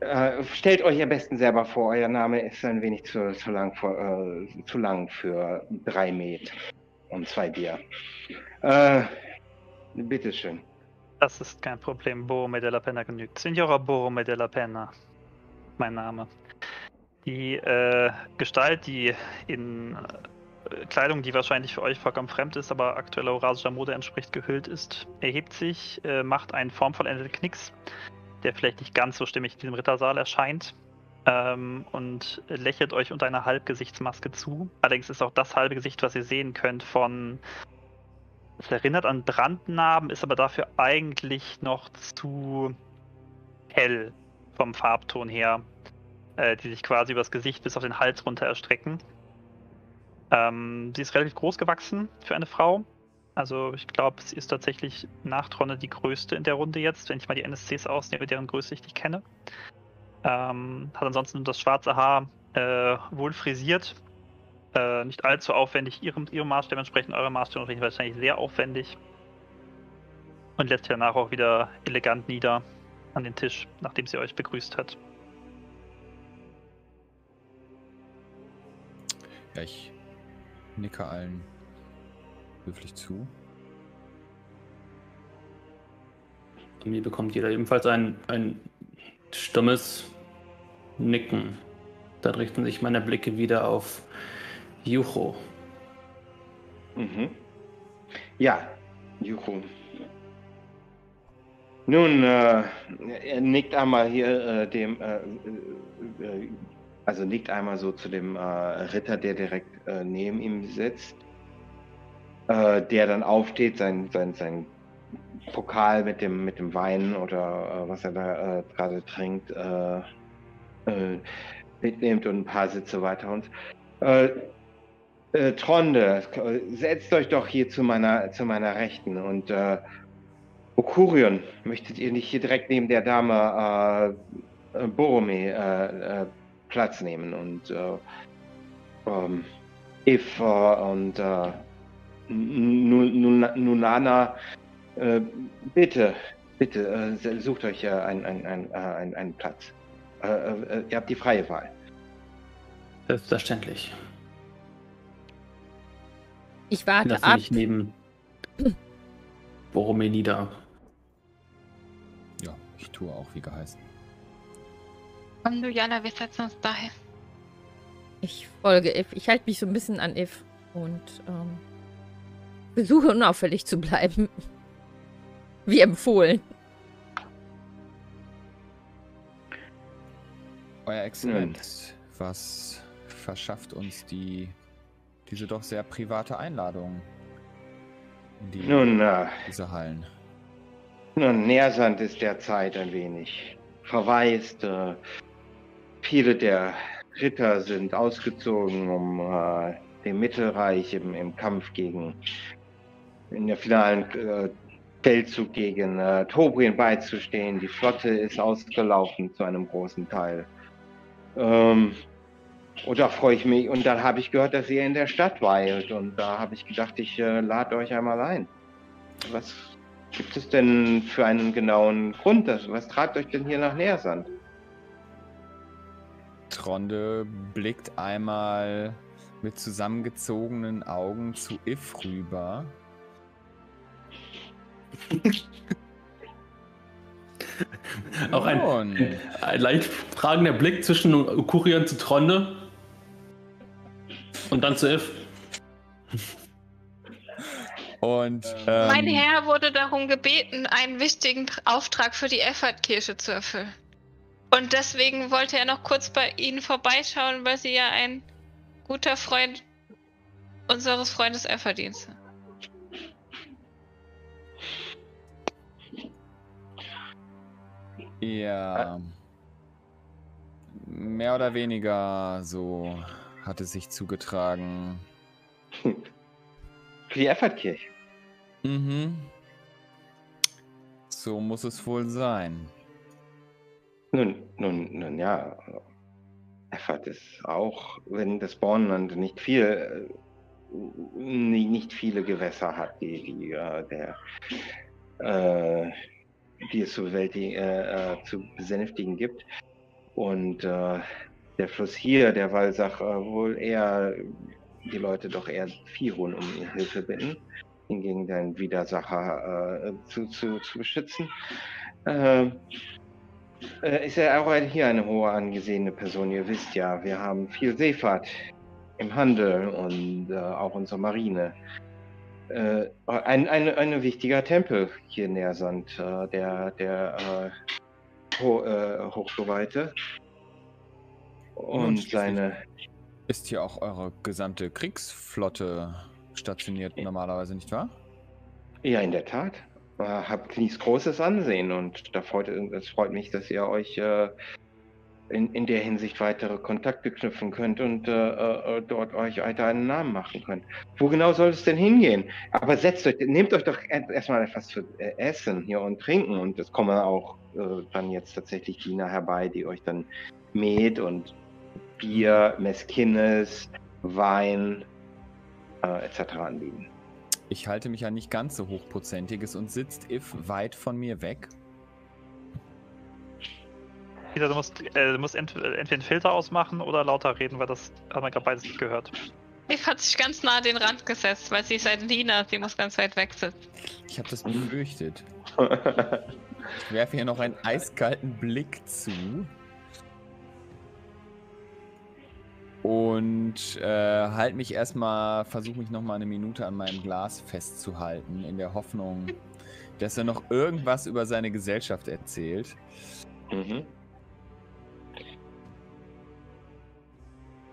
Äh, stellt euch am besten selber vor, euer Name ist ein wenig zu, zu, lang, für, äh, zu lang für drei Met und zwei Bier. Äh, bitteschön. Das ist kein Problem. Borome de la Pena genügt. Signora Borome de la Pena. Mein Name. Die äh, Gestalt, die in äh, Kleidung, die wahrscheinlich für euch vollkommen fremd ist, aber aktueller eurasischer Mode entspricht, gehüllt ist, erhebt sich, äh, macht einen formvollendeten Knicks, der vielleicht nicht ganz so stimmig in diesem Rittersaal erscheint. ähm, und lächelt euch unter einer Halbgesichtsmaske zu. Allerdings ist auch das halbe Gesicht, was ihr sehen könnt, von. Es erinnert an Brandnarben, ist aber dafür eigentlich noch zu hell vom Farbton her, äh, die sich quasi übers Gesicht bis auf den Hals runter erstrecken. Ähm, sie ist relativ groß gewachsen für eine Frau. Also ich glaube, sie ist tatsächlich nach Tronne die größte in der Runde jetzt, wenn ich mal die NSCs ausnehme, deren Größe ich nicht kenne. Ähm, hat ansonsten das schwarze Haar äh, wohl frisiert. Äh, nicht allzu aufwendig, ihrem, ihrem Maßstab entsprechend, eure Maßstab wahrscheinlich sehr aufwendig. Und lässt sich danach auch wieder elegant nieder an den Tisch, nachdem sie euch begrüßt hat. Ja, ich nicke allen höflich zu. Mir bekommt jeder ebenfalls ein, ein stummes Nicken. Dann richten sich meine Blicke wieder auf Jucho. Mhm. Ja, Jucho. Nun, äh, er nickt einmal hier äh, dem, äh, äh also nickt einmal so zu dem äh, Ritter, der direkt äh, neben ihm sitzt, der dann aufsteht, sein, sein, sein Pokal mit dem, mit dem Wein oder was er da gerade trinkt, mitnimmt und ein paar Sitze weiter uns. Tronde, setzt euch doch hier zu meiner, zu meiner Rechten und Okurion, möchtet ihr nicht hier direkt neben der Dame äh, Borome äh, äh, Platz nehmen und äh, ähm, If und äh, Nunana, äh, bitte, bitte äh, sucht euch äh, einen, einen, einen, einen Platz. Äh, äh, ihr habt die freie Wahl. Selbstverständlich. Ich warte Lass ab. Mich neben Borome nieder. Ich tue auch wie geheißen. Komm du, Jana, wir setzen uns daher. Ich folge If. Ich halte mich so ein bisschen an If und ähm, versuche unauffällig zu bleiben. Wie empfohlen. Euer Exzellenz, was verschafft uns die diese doch sehr private Einladung in die, Nun, uh, diese Hallen? Nun, Nährsand ist derzeit ein wenig verwaist. Äh, viele der Ritter sind ausgezogen, um äh, dem Mittelreich im, im, Kampf gegen, in der finalen äh, Feldzug gegen äh, Tobrien beizustehen. Die Flotte ist ausgelaufen zu einem großen Teil. Ähm, und da freue ich mich. Und dann habe ich gehört, dass ihr in der Stadt weilt. Und da habe ich gedacht, ich äh, lade euch einmal ein. Was gibt es denn für einen genauen Grund? Was treibt euch denn hier nach Nähersand? Tronde blickt einmal mit zusammengezogenen Augen zu If rüber. [LAUGHS] Auch ein, ein, leicht fragender Blick zwischen Ukurian zu Tronde und dann zu If. Und, ähm, mein Herr wurde darum gebeten, einen wichtigen Auftrag für die Effert-Kirche zu erfüllen. Und deswegen wollte er noch kurz bei Ihnen vorbeischauen, weil Sie ja ein guter Freund unseres Freundes Efferdienst sind. Ja. Mehr oder weniger so hat es sich zugetragen. [LAUGHS] Für die Effertkirche. Mhm. So muss es wohl sein. Nun, nun, nun ja. Effert ist auch, wenn das Bornland nicht viel, äh, nicht viele Gewässer hat, die, die äh, der, äh, die es zu, bewältigen, äh, äh, zu besänftigen gibt. Und äh, der Fluss hier, der Walsach, wohl eher die Leute doch eher Vieh um Hilfe bitten, hingegen deinen Widersacher äh, zu, zu, zu beschützen. Äh, äh, ist er auch hier eine hohe angesehene Person. Ihr wisst ja, wir haben viel Seefahrt im Handel und äh, auch unsere Marine. Äh, ein, ein, ein wichtiger Tempel hier in Nähersand, äh, der, der Ho Hochgeweihte. Und seine. Ist hier auch eure gesamte Kriegsflotte stationiert, normalerweise, nicht wahr? Ja, in der Tat. Äh, habt Knies großes Ansehen und da freut, es freut mich, dass ihr euch äh, in, in der Hinsicht weitere Kontakte knüpfen könnt und äh, äh, dort euch weiter einen Namen machen könnt. Wo genau soll es denn hingehen? Aber setzt euch, nehmt euch doch erstmal etwas zu essen hier und trinken und es kommen auch äh, dann jetzt tatsächlich Diener herbei, die euch dann Met und Bier, Meskines, Wein äh, etc. anbieten. Ich halte mich an nicht ganz so hochprozentiges und sitzt If weit von mir weg. Peter, du musst, äh, du musst ent entweder einen Filter ausmachen oder lauter reden, weil das haben wir gerade beides nicht gehört. Eve hat sich ganz nah an den Rand gesetzt, weil sie ist ein Diener, sie muss ganz weit weg sitzen. Ich habe das befürchtet. [LAUGHS] ich werfe hier noch einen eiskalten Blick zu. Und äh, halt mich erstmal, versuche mich nochmal eine Minute an meinem Glas festzuhalten, in der Hoffnung, dass er noch irgendwas über seine Gesellschaft erzählt. Mhm.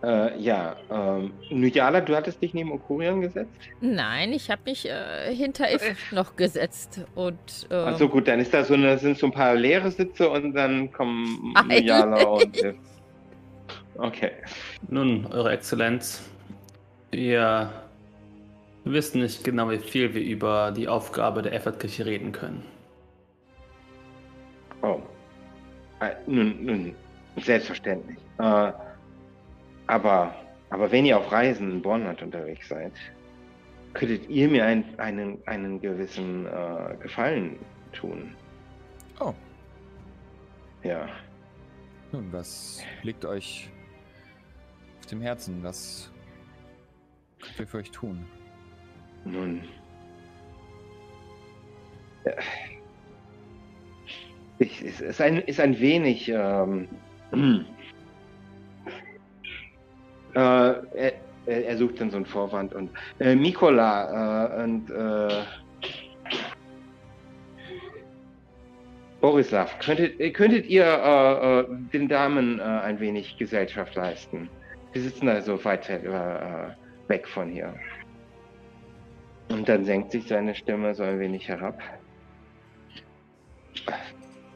Äh, ja, ähm, Nujala, du hattest dich neben Okurian gesetzt? Nein, ich habe mich äh, hinter If noch gesetzt und. Äh, also gut, dann ist da so eine, sind so ein paar leere Sitze und dann kommen Nujala und [LAUGHS] If. Okay. Nun, Eure Exzellenz, wir wissen nicht genau, wie viel wir über die Aufgabe der Effortkirche reden können. Oh. Äh, nun, nun, selbstverständlich. Äh, aber, aber wenn ihr auf Reisen in Bornland unterwegs seid, könntet ihr mir ein, einen, einen gewissen äh, Gefallen tun. Oh. Ja. Nun, was liegt euch auf dem Herzen? Was könnt wir für euch tun? Nun. Ja. Ich, es ist ein, ist ein wenig. Ähm, äh, er, er, sucht dann so einen Vorwand und äh, Mikola äh, und äh, Borislav, könntet, könntet ihr äh, äh, den Damen ein wenig Gesellschaft leisten? Wir sitzen da so weit weg von hier. Und dann senkt sich seine Stimme so ein wenig herab.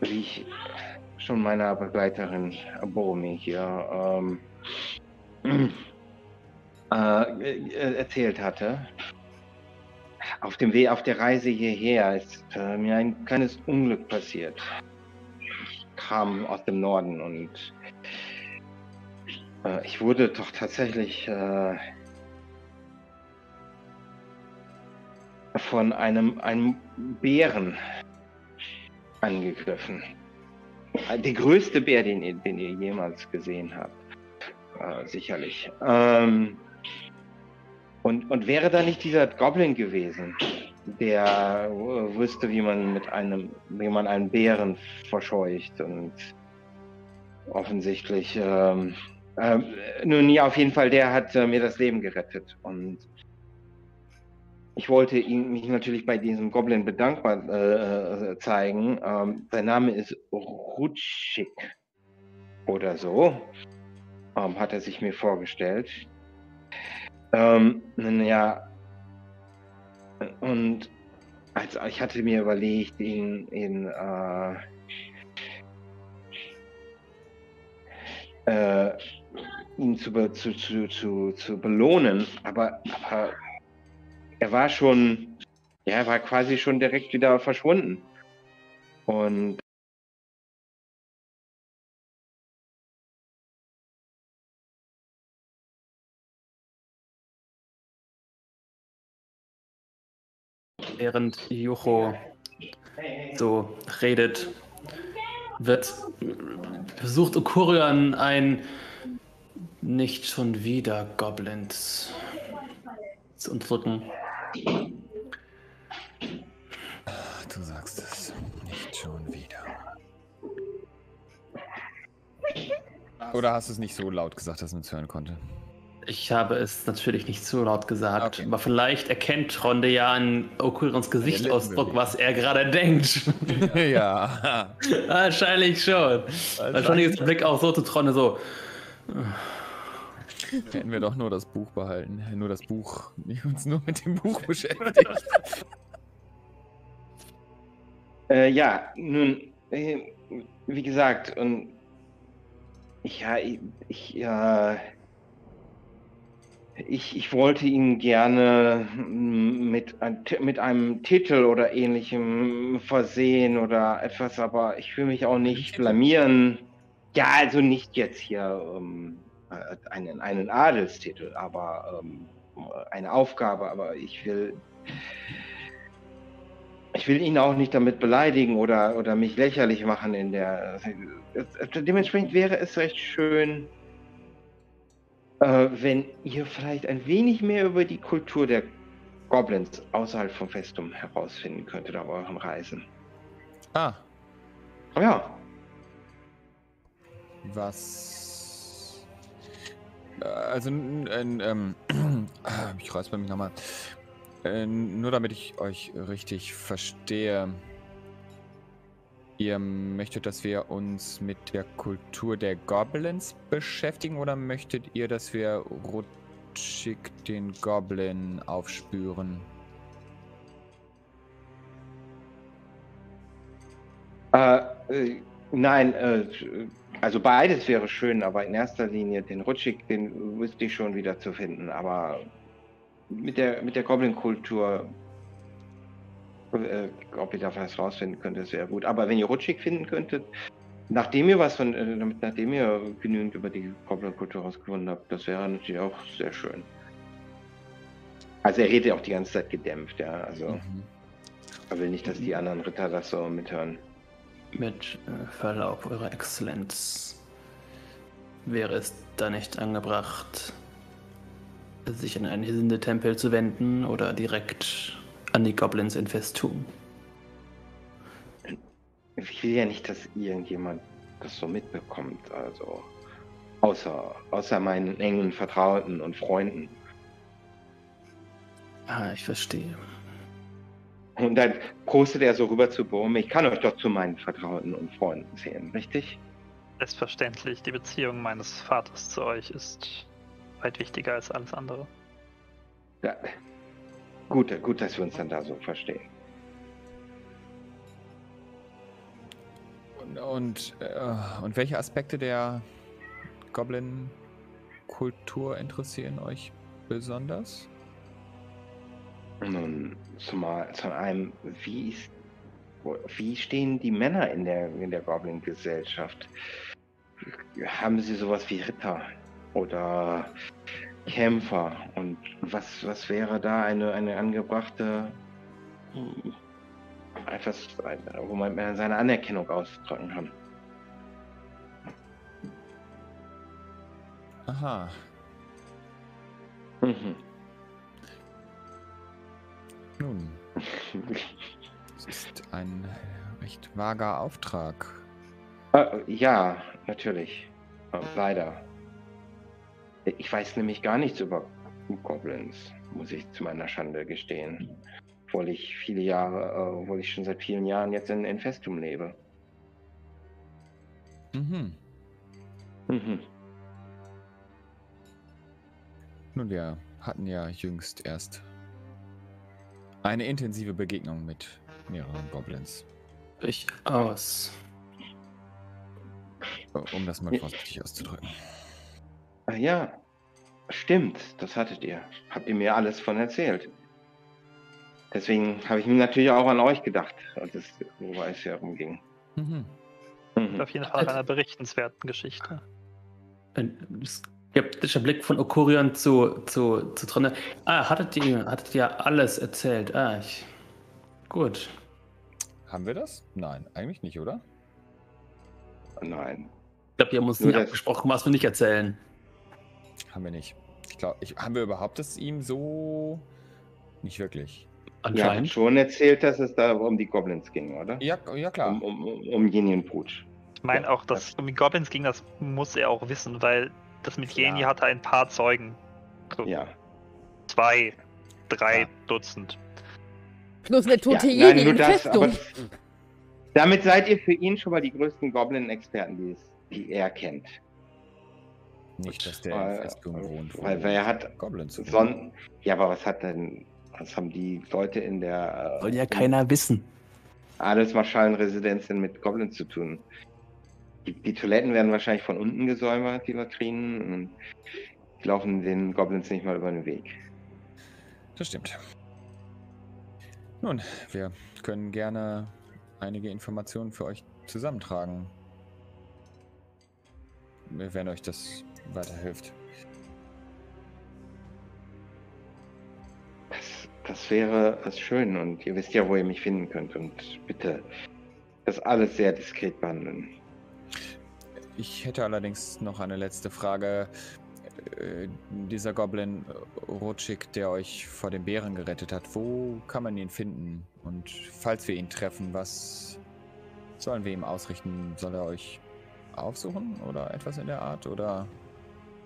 Wie ich schon meiner Begleiterin Boromir hier ähm, äh, erzählt hatte. Auf dem Weg, auf der Reise hierher ist äh, mir ein kleines Unglück passiert. Ich kam aus dem Norden und äh, ich wurde doch tatsächlich äh, von einem, einem Bären angegriffen. Äh, der größte Bär, den ihr, den ihr jemals gesehen habt. Äh, sicherlich. Ähm, und, und wäre da nicht dieser Goblin gewesen, der wusste, wie man mit einem, wie man einen Bären verscheucht und offensichtlich ähm, ähm, nun ja, auf jeden Fall, der hat äh, mir das Leben gerettet. Und ich wollte ihn, mich natürlich bei diesem Goblin bedankbar äh, äh zeigen. Ähm, sein Name ist Rutschik oder so, ähm, hat er sich mir vorgestellt. Ähm, ja, und als, ich hatte mir überlegt, ihn in äh, äh, ihn zu, zu, zu, zu, zu belohnen, aber, aber er war schon, ja, er war quasi schon direkt wieder verschwunden. Und während Jucho so redet, wird versucht Okurian ein nicht schon wieder Goblins zu unterdrücken. Du sagst es. Nicht schon wieder. Oder hast du es nicht so laut gesagt, dass man es hören konnte? Ich habe es natürlich nicht so laut gesagt, okay. aber vielleicht erkennt Ronde ja an Okurons Gesichtsausdruck, was er gerade denkt. [LAUGHS] Ja. [LAUGHS] Wahrscheinlich schon. Wahrscheinlich ist der Blick auch so zu Tronde so. Hätten wir doch nur das Buch behalten. Nur das Buch. Uns nur mit dem Buch beschäftigt. [LAUGHS] äh, ja, nun, äh, wie gesagt, und ja, ich, ich, ja, ich, ich wollte ihn gerne mit, mit einem Titel oder ähnlichem versehen oder etwas, aber ich will mich auch nicht blamieren. Ja, also nicht jetzt hier ähm, äh, einen, einen Adelstitel, aber ähm, eine Aufgabe, aber ich will. Ich will ihn auch nicht damit beleidigen oder, oder mich lächerlich machen in der. Dementsprechend wäre es recht schön, äh, wenn ihr vielleicht ein wenig mehr über die Kultur der Goblins außerhalb vom Festum herausfinden könntet auf euren Reisen. Ah. Oh ja. Was. Äh, also, äh, ähm, [CLEARS THROAT] ich bei mich nochmal. Äh, nur damit ich euch richtig verstehe. Ihr möchtet, dass wir uns mit der Kultur der Goblins beschäftigen oder möchtet ihr, dass wir Rutschig den Goblin aufspüren? Äh, äh, nein, äh, also beides wäre schön, aber in erster Linie den Rutschig, den wüsste ich schon wieder zu finden. Aber mit der, mit der Goblin-Kultur äh, ob ihr da was rausfinden könnt, das wäre gut. Aber wenn ihr Rutschig finden könntet, nachdem ihr was von, äh, nachdem ihr genügend über die Goblin-Kultur rausgefunden habt, das wäre natürlich auch sehr schön. Also er redet ja auch die ganze Zeit gedämpft, ja. Also mhm. er will nicht, dass die anderen Ritter das so mithören. Mit äh, Verlaub, Eure Exzellenz, wäre es da nicht angebracht, sich in einen Hinde-Tempel zu wenden oder direkt an die Goblins in Festum. Ich will ja nicht, dass irgendjemand das so mitbekommt, also außer, außer meinen engen Vertrauten und Freunden. Ah, ich verstehe. Und dann prostet er so rüber zu Bohm. Ich kann euch doch zu meinen Vertrauten und Freunden zählen, richtig? Selbstverständlich. Die Beziehung meines Vaters zu euch ist weit wichtiger als alles andere. Ja, Gut, gut, dass wir uns dann da so verstehen. Und, und, äh, und welche Aspekte der Goblin-Kultur interessieren euch besonders? Nun, zumal zu einem, wie, ist, wie stehen die Männer in der, in der Goblin-Gesellschaft? Haben sie sowas wie Ritter? Oder Kämpfer. Und was, was wäre da eine, eine angebrachte, hm, etwas, wo man seine Anerkennung ausdrücken kann? Aha. Mhm. Nun, [LAUGHS] es ist ein recht vager Auftrag. Äh, ja, natürlich. Leider. Ich weiß nämlich gar nichts über Goblins, muss ich zu meiner Schande gestehen. Obwohl ich viele Jahre, äh, obwohl ich schon seit vielen Jahren jetzt in, in Festum lebe. Mhm. Mhm. Nun, wir hatten ja jüngst erst eine intensive Begegnung mit mehreren Goblins. Ich aus. Um das mal vorsichtig auszudrücken. Ach ja, stimmt, das hattet ihr. Habt ihr mir alles von erzählt. Deswegen habe ich mir natürlich auch an euch gedacht, als es, wo es herumging. Mhm. Mhm. Auf jeden Fall einer berichtenswerten Geschichte. Ein skeptischer Blick von Okurion zu, zu, zu Tronne. Ah, hattet ihr, hattet ihr alles erzählt? Ah, ich. Gut. Haben wir das? Nein, eigentlich nicht, oder? Nein. Ich glaube, wir haben uns Nur nicht abgesprochen, was wir nicht erzählen. Haben wir nicht. Ich glaube, haben wir überhaupt es ihm so. Nicht wirklich. Anscheinend. Ja, schon erzählt, dass es da um die Goblins ging, oder? Ja, ja klar. Um, um, um Jenny und Putsch. Ich meine ja, auch, dass es um die Goblins ging, das muss er auch wissen, weil das mit Jenny hatte ein paar Zeugen. So ja. Zwei, drei ja. Dutzend. Plus eine tote ja, Jeni in das, Festung. damit seid ihr für ihn schon mal die größten Goblin-Experten, die, die er kennt. Nicht, dass der weil, in Festung wohnt. Weil, weil er hat Goblins Son Ja, aber was hat denn, was haben die Leute in der... Soll ja keiner wissen. Adelsmarschalenresidenz mit Goblins zu tun? Die, die, Toiletten werden wahrscheinlich von unten gesäubert, die Latrinen. Und die laufen den Goblins nicht mal über den Weg. Das stimmt. Nun, wir können gerne einige Informationen für euch zusammentragen. Wenn euch das weiterhilft. Das, das wäre das schön und ihr wisst ja, wo ihr mich finden könnt. Und bitte das alles sehr diskret behandeln. Ich hätte allerdings noch eine letzte Frage. Äh, dieser Goblin Rutschik, der euch vor den Bären gerettet hat, wo kann man ihn finden? Und falls wir ihn treffen, was sollen wir ihm ausrichten? Soll er euch aufsuchen oder etwas in der Art? Oder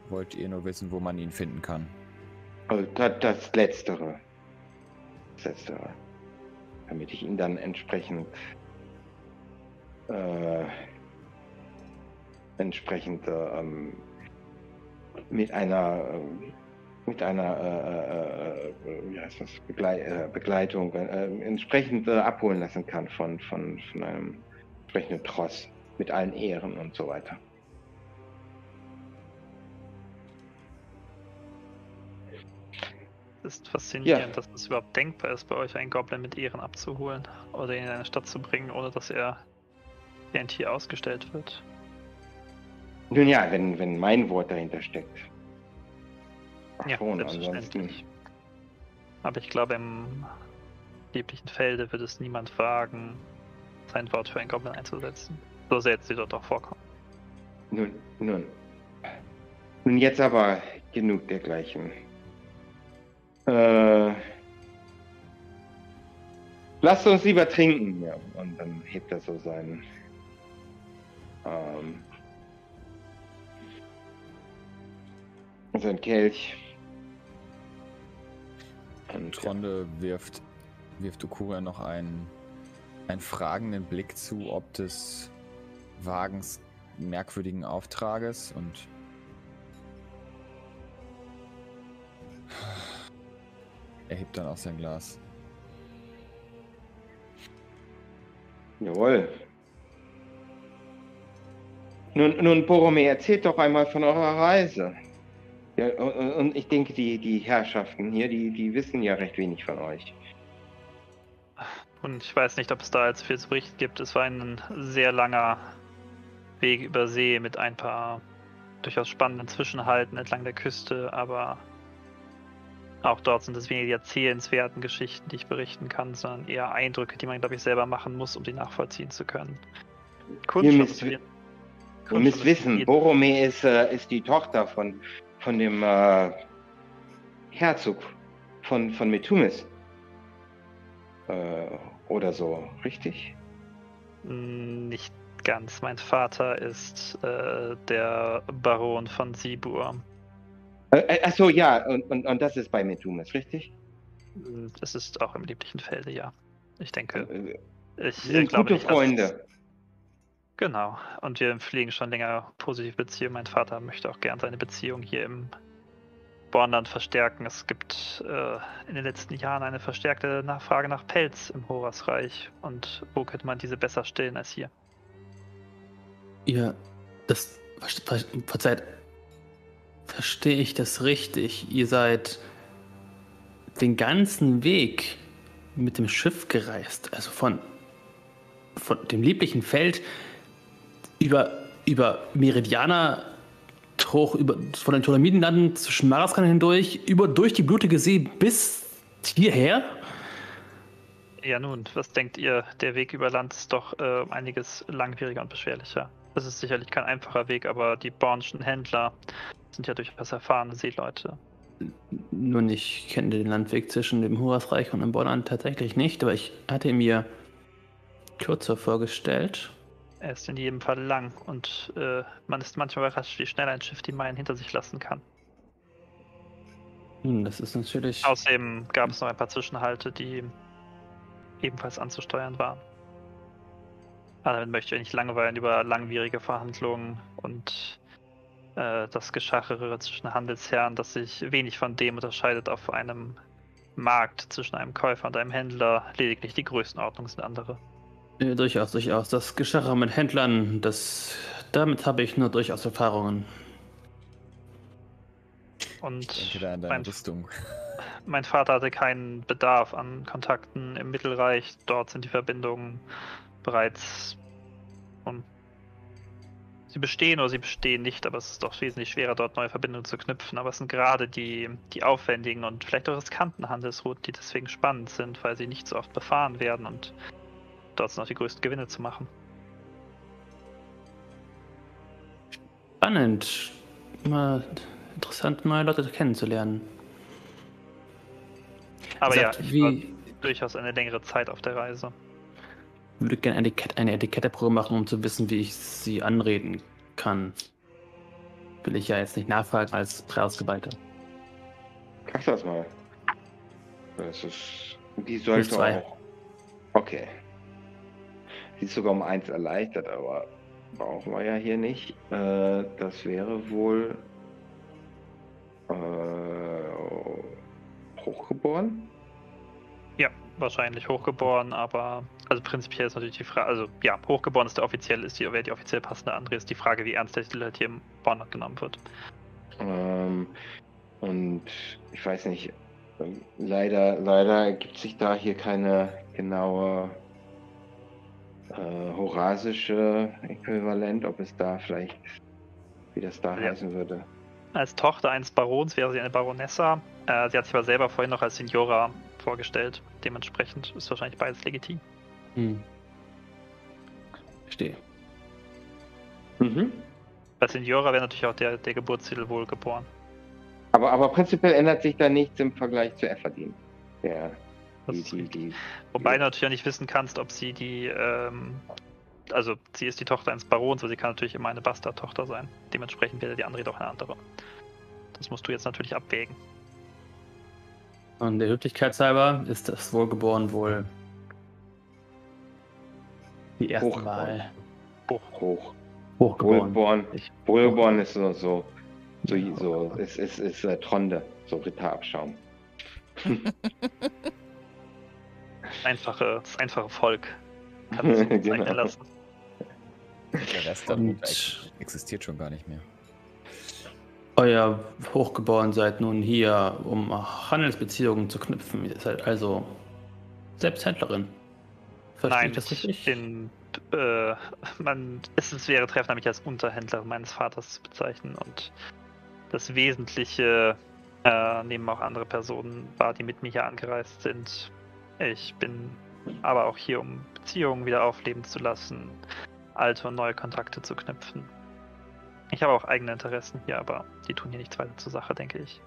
wollt ihr nur wissen, wo man ihn finden kann? Also das, das Letztere. Das Letztere. Damit ich ihn dann entsprechend äh, entsprechend ähm, mit einer ähm, mit einer äh, äh, wie heißt das, Begleit, äh, Begleitung äh, entsprechend äh, abholen lassen kann von, von, von einem entsprechenden Tross mit allen Ehren und so weiter. Ist faszinierend, ja. dass es überhaupt denkbar ist, bei euch einen Goblin mit Ehren abzuholen oder ihn in eine Stadt zu bringen, ohne dass er wie ein Tier ausgestellt wird. Nun ja, wenn, wenn mein Wort dahinter steckt. Ach ja, schon, ansonsten. Aber ich glaube, im lieblichen Felde wird es niemand wagen, sein Wort für einen Goblin einzusetzen. So sehr jetzt sie dort auch vorkommen. Nun, nun. Nun jetzt aber genug dergleichen. Äh, lasst uns lieber trinken. Ja, und dann hebt er so seinen ähm, sein Kelch. Und Tronde wirft, wirft Ukura noch einen, einen fragenden Blick zu, ob des Wagens merkwürdigen Auftrages und er hebt dann auch sein Glas. Jawohl. Nun, nun, Boromir, erzählt doch einmal von eurer Reise. Ja, und ich denke, die, die Herrschaften hier, die, die wissen ja recht wenig von euch. Und ich weiß nicht, ob es da jetzt viel zu berichten gibt. Es war ein sehr langer Weg über See mit ein paar durchaus spannenden Zwischenhalten entlang der Küste, aber auch dort sind es weniger die erzählenswerten Geschichten, die ich berichten kann, sondern eher Eindrücke, die man, glaube ich, selber machen muss, um die nachvollziehen zu können. Kunst ihr müsst, ihr müsst wissen, Boromir ist, äh, ist die Tochter von von dem äh, Herzog von, von Metumis. Äh, oder so, richtig? Hm, nicht ganz. Mein Vater ist äh, der Baron von Sibur. Äh, äh, achso, ja, und, und, und das ist bei Metumis, richtig? Das ist auch im lieblichen Felde, ja. Ich denke. Äh, ich sind gute nicht, Freunde. Genau. Und wir pflegen schon länger positive Beziehungen. Mein Vater möchte auch gern seine Beziehung hier im Bornland verstärken. Es gibt äh, in den letzten Jahren eine verstärkte Nachfrage nach Pelz im Horasreich. Und wo könnte man diese besser stillen als hier? Ihr, das, verzeiht, verstehe ich das richtig? Ihr seid den ganzen Weg mit dem Schiff gereist, also von, von dem lieblichen Feld über, über Meridianer hoch über, von den Ptolemidenlanden zwischen Maraskan hindurch, über durch die blutige See bis hierher? Ja, nun, was denkt ihr? Der Weg über Land ist doch äh, einiges langwieriger und beschwerlicher. Das ist sicherlich kein einfacher Weg, aber die bornischen Händler sind ja durchaus erfahrene Seeleute. Nun, ich kenne den Landweg zwischen dem Hurasreich und dem Bornland tatsächlich nicht, aber ich hatte mir kürzer vorgestellt. Er ist in jedem Fall lang und äh, man ist manchmal überrascht, wie schnell ein Schiff die Meilen hinter sich lassen kann. Hm, das ist natürlich. Außerdem gab es noch ein paar Zwischenhalte, die ebenfalls anzusteuern waren. Aber damit möchte ich nicht langweilen über langwierige Verhandlungen und äh, das Geschachere zwischen Handelsherren, das sich wenig von dem unterscheidet auf einem Markt zwischen einem Käufer und einem Händler. Lediglich die Größenordnung sind andere. Ja, durchaus, durchaus. Das Geschachere mit Händlern, das, damit habe ich nur durchaus Erfahrungen. Und mein, Rüstung. [LAUGHS] mein Vater hatte keinen Bedarf an Kontakten im Mittelreich. Dort sind die Verbindungen bereits um, sie bestehen oder sie bestehen nicht, aber es ist doch wesentlich schwerer, dort neue Verbindungen zu knüpfen. Aber es sind gerade die, die aufwendigen und vielleicht auch riskanten Handelsrouten, die deswegen spannend sind, weil sie nicht so oft befahren werden und dort sind auch die größten Gewinne zu machen. Spannend. Mal interessant, neue Leute kennenzulernen. Aber Sagt, ja, ich wie... war durchaus eine längere Zeit auf der Reise. Ich würde gerne eine, Etikette, eine Etiketteprobe machen, um zu wissen, wie ich sie anreden kann. Will ich ja jetzt nicht nachfragen als Preisgebalter. Mach das mal. Das ist. Die sollte auch. Okay. Sie ist sogar um eins erleichtert, aber brauchen wir ja hier nicht. Äh, das wäre wohl äh, hochgeboren? Ja, wahrscheinlich hochgeboren, aber also prinzipiell ist natürlich die Frage, also ja, hochgeboren ist der offiziell, ist die, wer die offiziell passende andere, ist die Frage, wie ernst der Titel hier im Bornat genommen wird. Ähm, und ich weiß nicht, leider, leider ergibt sich da hier keine genaue äh, horasische Äquivalent, ob es da vielleicht, wie das da ja. heißen würde. Als Tochter eines Barons wäre sie eine Baronessa. Äh, sie hat sich aber selber vorhin noch als Signora vorgestellt. Dementsprechend ist wahrscheinlich beides legitim. Hm. Verstehe. Mhm. Bei Signora wäre natürlich auch der, der Geburtstitel wohl geboren. Aber, aber prinzipiell ändert sich da nichts im Vergleich zu Efferdin. Der, die, die, die, Wobei du natürlich auch nicht wissen kannst, ob sie die ähm, also sie ist die Tochter eines Barons, aber sie kann natürlich immer eine Bastardtochter sein. Dementsprechend wäre die andere doch eine andere. Das musst du jetzt natürlich abwägen. Und der Höflichkeitshalber ist das Wohlgeboren wohl die erste Hochgeboren. Wahl. Hoch. Hoch. Hochgeboren. Wohlgeboren, Wohlgeboren ist so, so, so, so ist, ist, ist äh, Tronde, so Ritterabschaum. [LAUGHS] einfache, das einfache Volk kann [LAUGHS] es genau. lassen. Der Rest der Route existiert schon gar nicht mehr. Euer Hochgeboren seid nun hier, um Handelsbeziehungen zu knüpfen. Ihr seid also selbst Händlerin. Verstehe Nein, ich das richtig? In, äh, man, es wäre treffender, mich als Unterhändler meines Vaters zu bezeichnen. Und das Wesentliche, äh, neben auch andere Personen, war, die mit mir hier angereist sind. Ich bin aber auch hier, um Beziehungen wieder aufleben zu lassen, alte und neue Kontakte zu knüpfen. Ich habe auch eigene Interessen hier, aber die tun hier nichts weiter zur Sache, denke ich.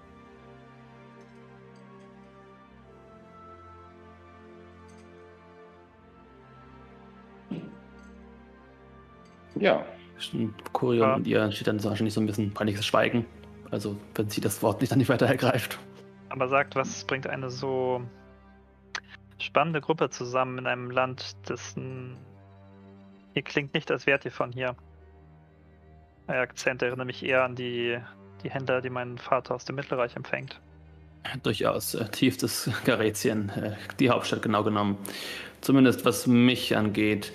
Ja. Kurion ja. und ihr steht dann wahrscheinlich so ein bisschen peinliches Schweigen. Also, wenn sie das Wort nicht dann nicht weiter ergreift. Aber sagt, was bringt eine so spannende Gruppe zusammen in einem Land, dessen Ihr klingt nicht, als wärt ihr von hier. Euer Akzent erinnert mich eher an die, die Händler, die mein Vater aus dem Mittelreich empfängt. Durchaus äh, tiefstes Garetien, äh, die Hauptstadt genau genommen. Zumindest was mich angeht.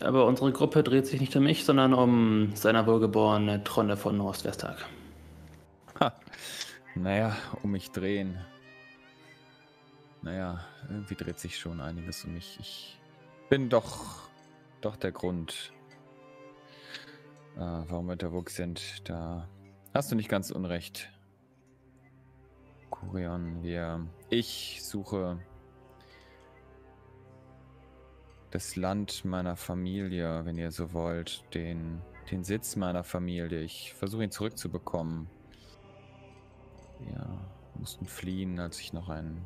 Aber unsere Gruppe dreht sich nicht um mich, sondern um seiner wohlgeborene Tronne von Ostwesttag. Ha. Naja, um mich drehen. Naja, irgendwie dreht sich schon einiges um mich. Ich bin doch doch der Grund, äh, warum wir unterwegs sind. Da hast du nicht ganz unrecht. Kurion, wir. Ich suche das Land meiner Familie, wenn ihr so wollt, den, den Sitz meiner Familie. Ich versuche ihn zurückzubekommen. Wir mussten fliehen, als ich noch ein.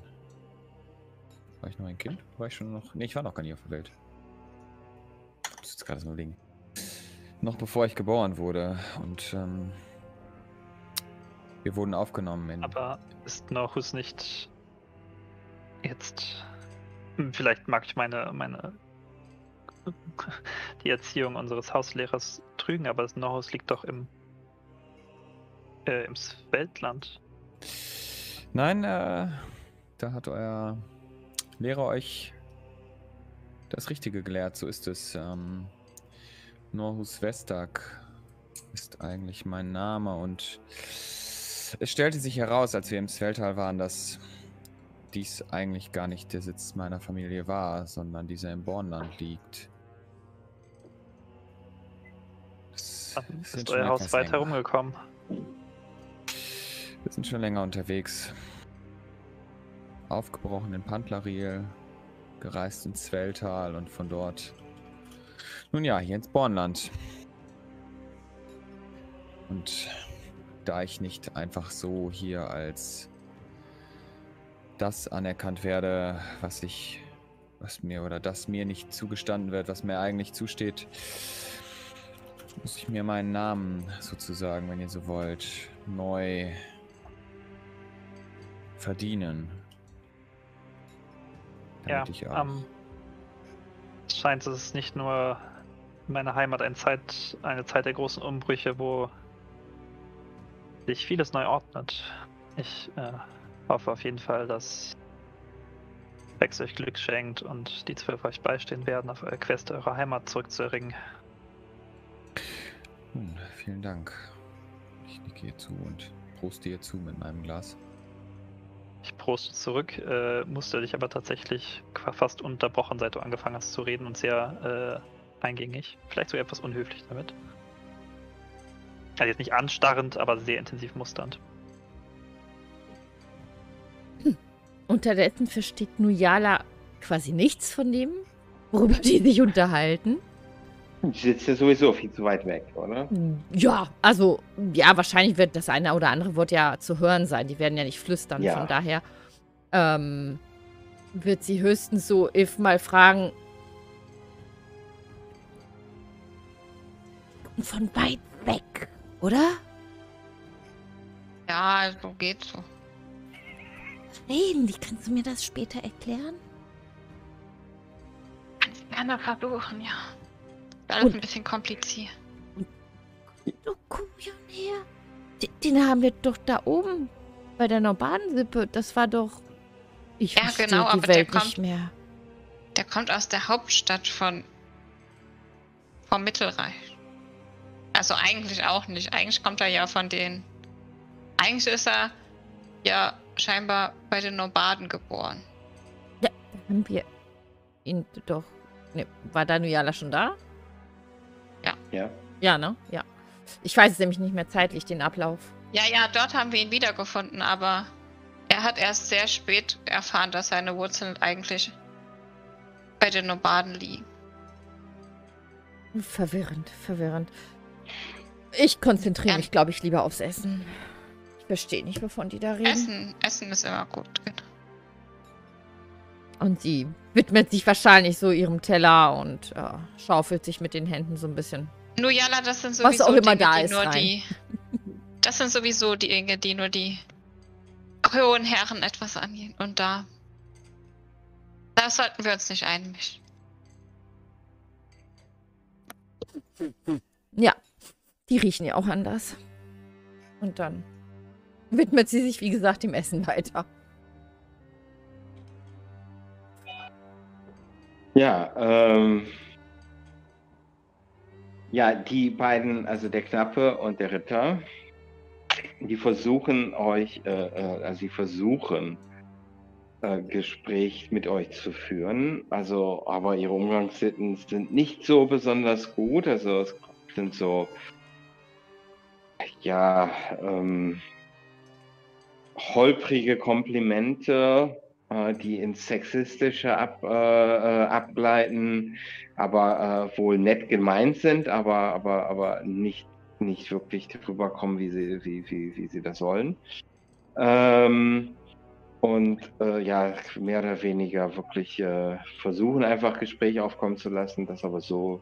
War ich noch ein Kind? War ich schon noch. Nee, ich war noch gar nicht auf der Welt muss jetzt gerade so liegen. Noch bevor ich geboren wurde. Und ähm, wir wurden aufgenommen in. Aber ist Norhus nicht jetzt. Hm, vielleicht mag ich meine, meine die Erziehung unseres Hauslehrers trügen, aber Norhus liegt doch im äh, im Weltland. Nein, äh, da hat euer Lehrer euch das Richtige gelehrt. So ist es. Ähm, Norhus Vestak ist eigentlich mein Name und es stellte sich heraus, als wir im Sveltal waren, dass dies eigentlich gar nicht der Sitz meiner Familie war, sondern dieser im Bornland liegt. Ist euer Haus weit herumgekommen? Wir sind schon länger unterwegs. Aufgebrochen in Pantlariel, gereist ins Zwelltal und von dort. Nun ja, hier ins Bornland. Und da ich nicht einfach so hier als das anerkannt werde, was ich, was mir oder das mir nicht zugestanden wird, was mir eigentlich zusteht, muss ich mir meinen Namen sozusagen, wenn ihr so wollt, neu verdienen. ja, ähm, es scheint, es nicht nur meine Heimat eine Zeit, eine Zeit der großen Umbrüche, wo sich vieles neu ordnet. Ich äh, hoffe auf jeden Fall, dass Vex euch Glück schenkt und die Zwölf euch beistehen werden, auf eurer Quest eure Heimat zurückzuerringen. Nun, vielen Dank. Ich nicke ihr zu und proste ihr zu mit meinem Glas. Ich proste zurück, äh, musste dich aber tatsächlich fast unterbrochen, seit du angefangen hast zu reden und sehr äh, eingängig. Vielleicht sogar etwas unhöflich damit. Also jetzt nicht anstarrend, aber sehr intensiv musternd. Hm. Unterdessen versteht Nuyala quasi nichts von dem, worüber die sich unterhalten. Die sitzt ja sowieso viel zu weit weg, oder? Ja, also, ja, wahrscheinlich wird das eine oder andere Wort ja zu hören sein. Die werden ja nicht flüstern. Ja. Von daher ähm, wird sie höchstens so if mal fragen. Von weit weg, oder? Ja, so geht's so. Reden, wie kannst du mir das später erklären? Kann ich gerne versuchen, ja. Alles ein bisschen kompliziert. Dokuionär? Den, haben wir doch da oben bei der Nomadensippe. Das war doch. Ich ja, genau, die aber Welt der kommt, nicht mehr. Der kommt aus der Hauptstadt von vom Mittelreich. Also eigentlich auch nicht. Eigentlich kommt er ja von den. Eigentlich ist er ja scheinbar bei den Nomaden geboren. Ja, haben wir ihn doch. Ne, war Daniela schon da? Ja. Ja. Ja, ne? Ja. Ich weiß es nämlich nicht mehr zeitlich, den Ablauf. Ja, ja, dort haben wir ihn wiedergefunden, aber er hat erst sehr spät erfahren, dass seine Wurzeln eigentlich bei den Nomaden liegen. Verwirrend, verwirrend. Ich konzentriere ja. mich, glaube ich, lieber aufs Essen. Ich verstehe nicht, wovon die da reden. Essen, Essen ist immer gut. Und sie widmet sich wahrscheinlich so ihrem Teller und äh, schaufelt sich mit den Händen so ein bisschen. Nujala, das sind sowieso Was auch immer Dinge, da ist, nur rein. die. Das sind sowieso die Dinge, die nur die hohen Herren etwas angehen. Und da. Da sollten wir uns nicht einmischen. Ja, die riechen ja auch anders. Und dann widmet sie sich, wie gesagt, dem Essen weiter. Ja, ähm. Ja, die beiden, also der Knappe und der Ritter, die versuchen euch, äh, äh, also sie versuchen, äh, Gespräch mit euch zu führen. Also, aber ihre Umgangssitten sind nicht so besonders gut. Also es sind so, ja, ähm, holprige Komplimente die ins Sexistische ab, äh, äh, abgleiten, aber äh, wohl nett gemeint sind, aber, aber, aber nicht, nicht wirklich darüber kommen, wie sie, wie, wie, wie sie das wollen. Ähm, und äh, ja, mehr oder weniger wirklich äh, versuchen, einfach Gespräche aufkommen zu lassen, das aber so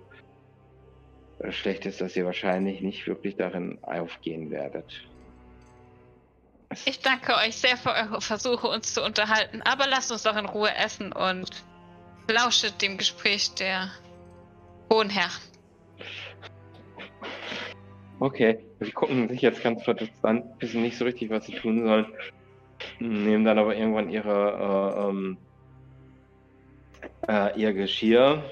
schlecht ist, dass ihr wahrscheinlich nicht wirklich darin aufgehen werdet. Ich danke euch sehr für eure Versuche, uns zu unterhalten, aber lasst uns doch in Ruhe essen und lauschet dem Gespräch der hohen Herren. Okay, sie gucken sich jetzt ganz verdutzt an, wissen nicht so richtig, was sie tun sollen. Nehmen dann aber irgendwann ihre, äh, ähm, äh, ihr Geschirr,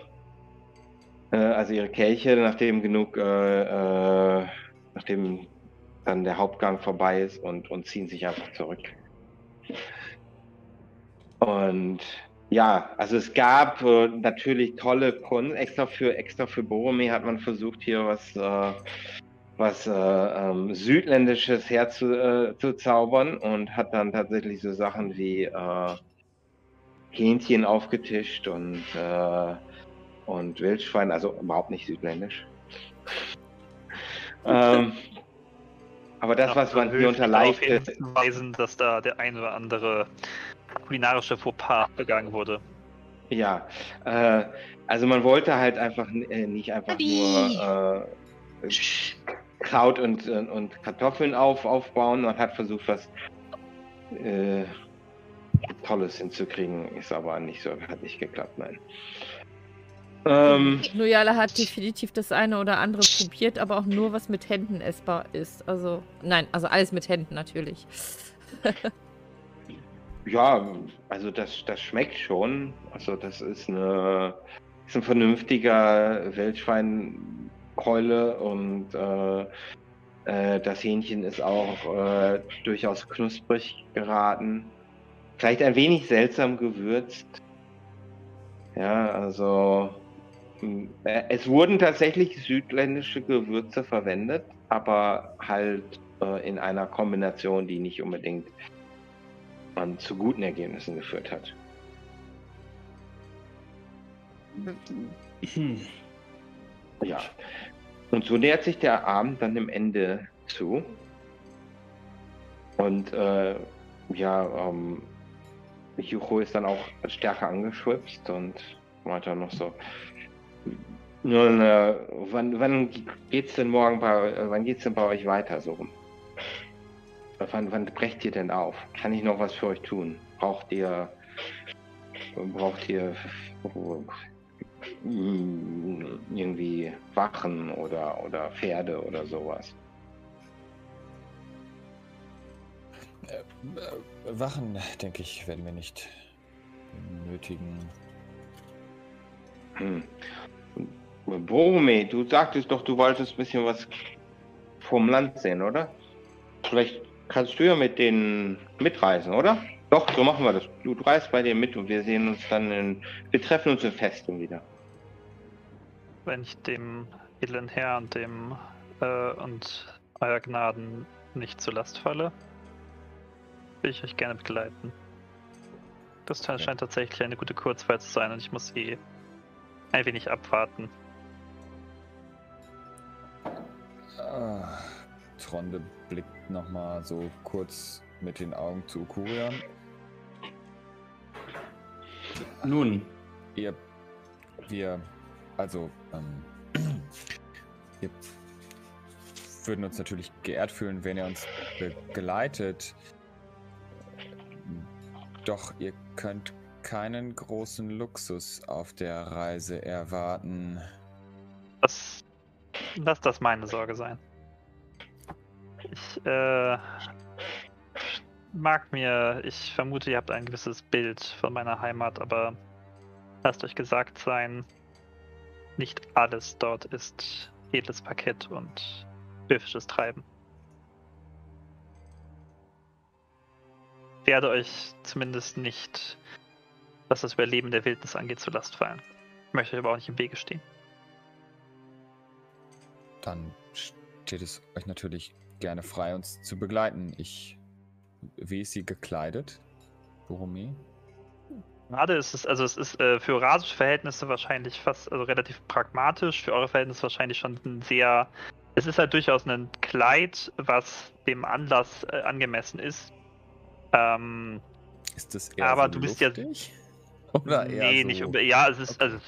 äh, also ihre Kelche, nachdem genug, äh, äh, nachdem dann der Hauptgang vorbei ist und, und ziehen sich einfach zurück. Und ja, also es gab äh, natürlich tolle Kunst. Extra für extra für Boromir hat man versucht hier was äh, was äh, ähm, südländisches herzuzaubern äh, und hat dann tatsächlich so Sachen wie äh, Hähnchen aufgetischt und äh, und Wildschwein, also überhaupt nicht südländisch. [LAUGHS] ähm, aber das, was man hier unter leicht hinweisen, dass da der ein oder andere kulinarische Fauxpas begangen wurde. Ja, äh, also man wollte halt einfach äh, nicht einfach nur äh, Kraut und, und Kartoffeln auf, aufbauen. Man hat versucht, was äh, Tolles hinzukriegen, ist aber nicht so, hat nicht geklappt, nein. Ähm, Loyala hat definitiv das eine oder andere probiert, aber auch nur, was mit Händen essbar ist. Also, nein, also alles mit Händen natürlich. [LAUGHS] ja, also das, das schmeckt schon. Also das ist eine ist ein vernünftiger Wildschwein Keule und äh, äh, das Hähnchen ist auch äh, durchaus knusprig geraten. Vielleicht ein wenig seltsam gewürzt. Ja, also es wurden tatsächlich südländische Gewürze verwendet, aber halt äh, in einer Kombination, die nicht unbedingt man zu guten Ergebnissen geführt hat. Hm. Ja. Und so nähert sich der Abend dann dem Ende zu. Und äh, ja, ähm, Jucho ist dann auch stärker angeschwipst und meinte noch so, nun, äh, wann, wann geht's denn morgen bei, äh, wann geht's denn bei euch weiter so rum? Wann, wann brecht ihr denn auf? Kann ich noch was für euch tun? Braucht ihr, braucht ihr irgendwie Wachen oder, oder Pferde oder sowas. Äh, äh, Wachen, denke ich, werden wir nicht benötigen. Hm. Borome, du sagtest doch, du wolltest ein bisschen was vom Land sehen, oder? Vielleicht kannst du ja mit denen mitreisen, oder? Doch, so machen wir das. Du reist bei dir mit und wir sehen uns dann in. Wir treffen uns in Festung wieder wenn ich dem edlen Herr und dem äh, und euer Gnaden nicht zur Last falle, will ich euch gerne begleiten. Das okay. scheint tatsächlich eine gute Kurzweil zu sein und ich muss sie ein wenig abwarten. Ah, Tronde blickt nochmal so kurz mit den Augen zu Kurian. Nun, ihr, wir also, ähm, [CLEARS THROAT] wir würden uns natürlich geehrt fühlen, wenn ihr uns begleitet. Doch ihr könnt keinen großen Luxus auf der Reise erwarten. Das, lass das meine Sorge sein. Ich äh, mag mir, ich vermute, ihr habt ein gewisses Bild von meiner Heimat, aber lasst euch gesagt sein, nicht alles dort ist edles Parkett und höfisches Treiben. Werde euch zumindest nicht, was das Überleben der Wildnis angeht, zur Last fallen. Ich möchte euch aber auch nicht im Wege stehen. Dann steht es euch natürlich gerne frei, uns zu begleiten. Ich. Wie ist sie gekleidet, Boromir? Gerade ist es, also es ist äh, für rasische Verhältnisse wahrscheinlich fast, also relativ pragmatisch, für eure Verhältnisse wahrscheinlich schon ein sehr, es ist halt durchaus ein Kleid, was dem Anlass äh, angemessen ist. Ähm, ist das eher aber so du bist ja. [LAUGHS] Oder eher nee, so... nicht. Ja, es ist, also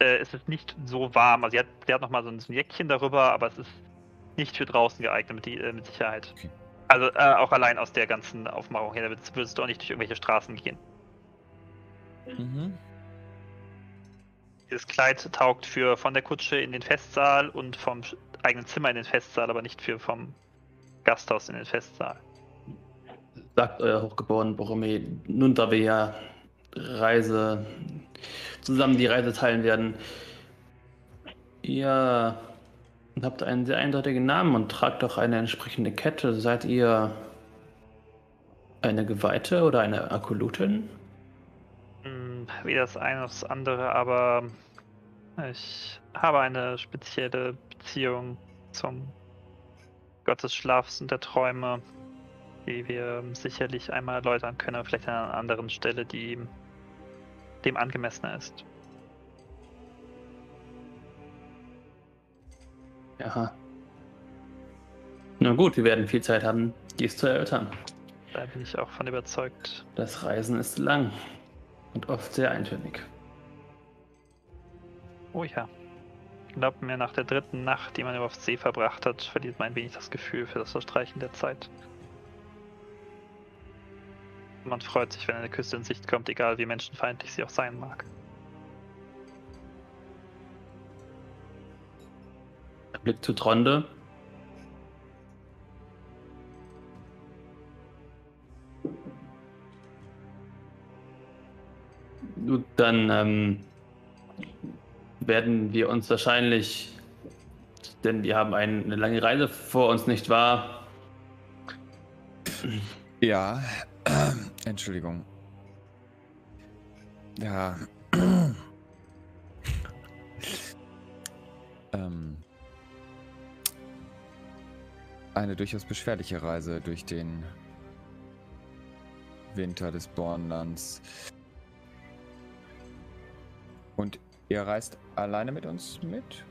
äh, es ist nicht so warm. Also sie hat, sie hat nochmal so ein, Jäckchen darüber, aber es ist nicht für draußen geeignet, mit, die, äh, mit Sicherheit. Okay. Also äh, auch allein aus der ganzen Aufmachung her, da würdest du auch nicht durch irgendwelche Straßen gehen. Mhm. Dieses Kleid taugt für von der Kutsche in den Festsaal und vom eigenen Zimmer in den Festsaal, aber nicht für vom Gasthaus in den Festsaal. Sagt euer Hochgeboren Boromé, nun da wir ja Reise zusammen die Reise teilen werden. Ihr habt einen sehr eindeutigen Namen und tragt auch eine entsprechende Kette. Seid ihr eine Geweihte oder eine Akolutin? Hm, wie das eine das andere, aber ich habe eine spezielle Beziehung zum Gott des Schlafs und der Träume, die wir sicherlich einmal erläutern können, vielleicht an einer anderen Stelle, die dem angemessener ist. Ja. Na gut, wir werden viel Zeit haben, dies zu erörtern. Da bin ich auch von überzeugt. Das Reisen ist lang und oft sehr eintönig. Oh ja. Glaubt mir, nach der dritten Nacht, die man auf See verbracht hat, verliert man ein wenig das Gefühl für das Verstreichen der Zeit. Man freut sich, wenn eine Küste in Sicht kommt, egal wie menschenfeindlich sie auch sein mag. Blick zu Tronde. Gut, dann ähm, werden wir uns wahrscheinlich, denn wir haben eine lange Reise vor uns, nicht wahr? Ja, Entschuldigung. Ja. [CLEARS THROAT] ähm, eine durchaus beschwerliche Reise durch den Winter des Bornlands. Und ihr reist alleine mit uns mit?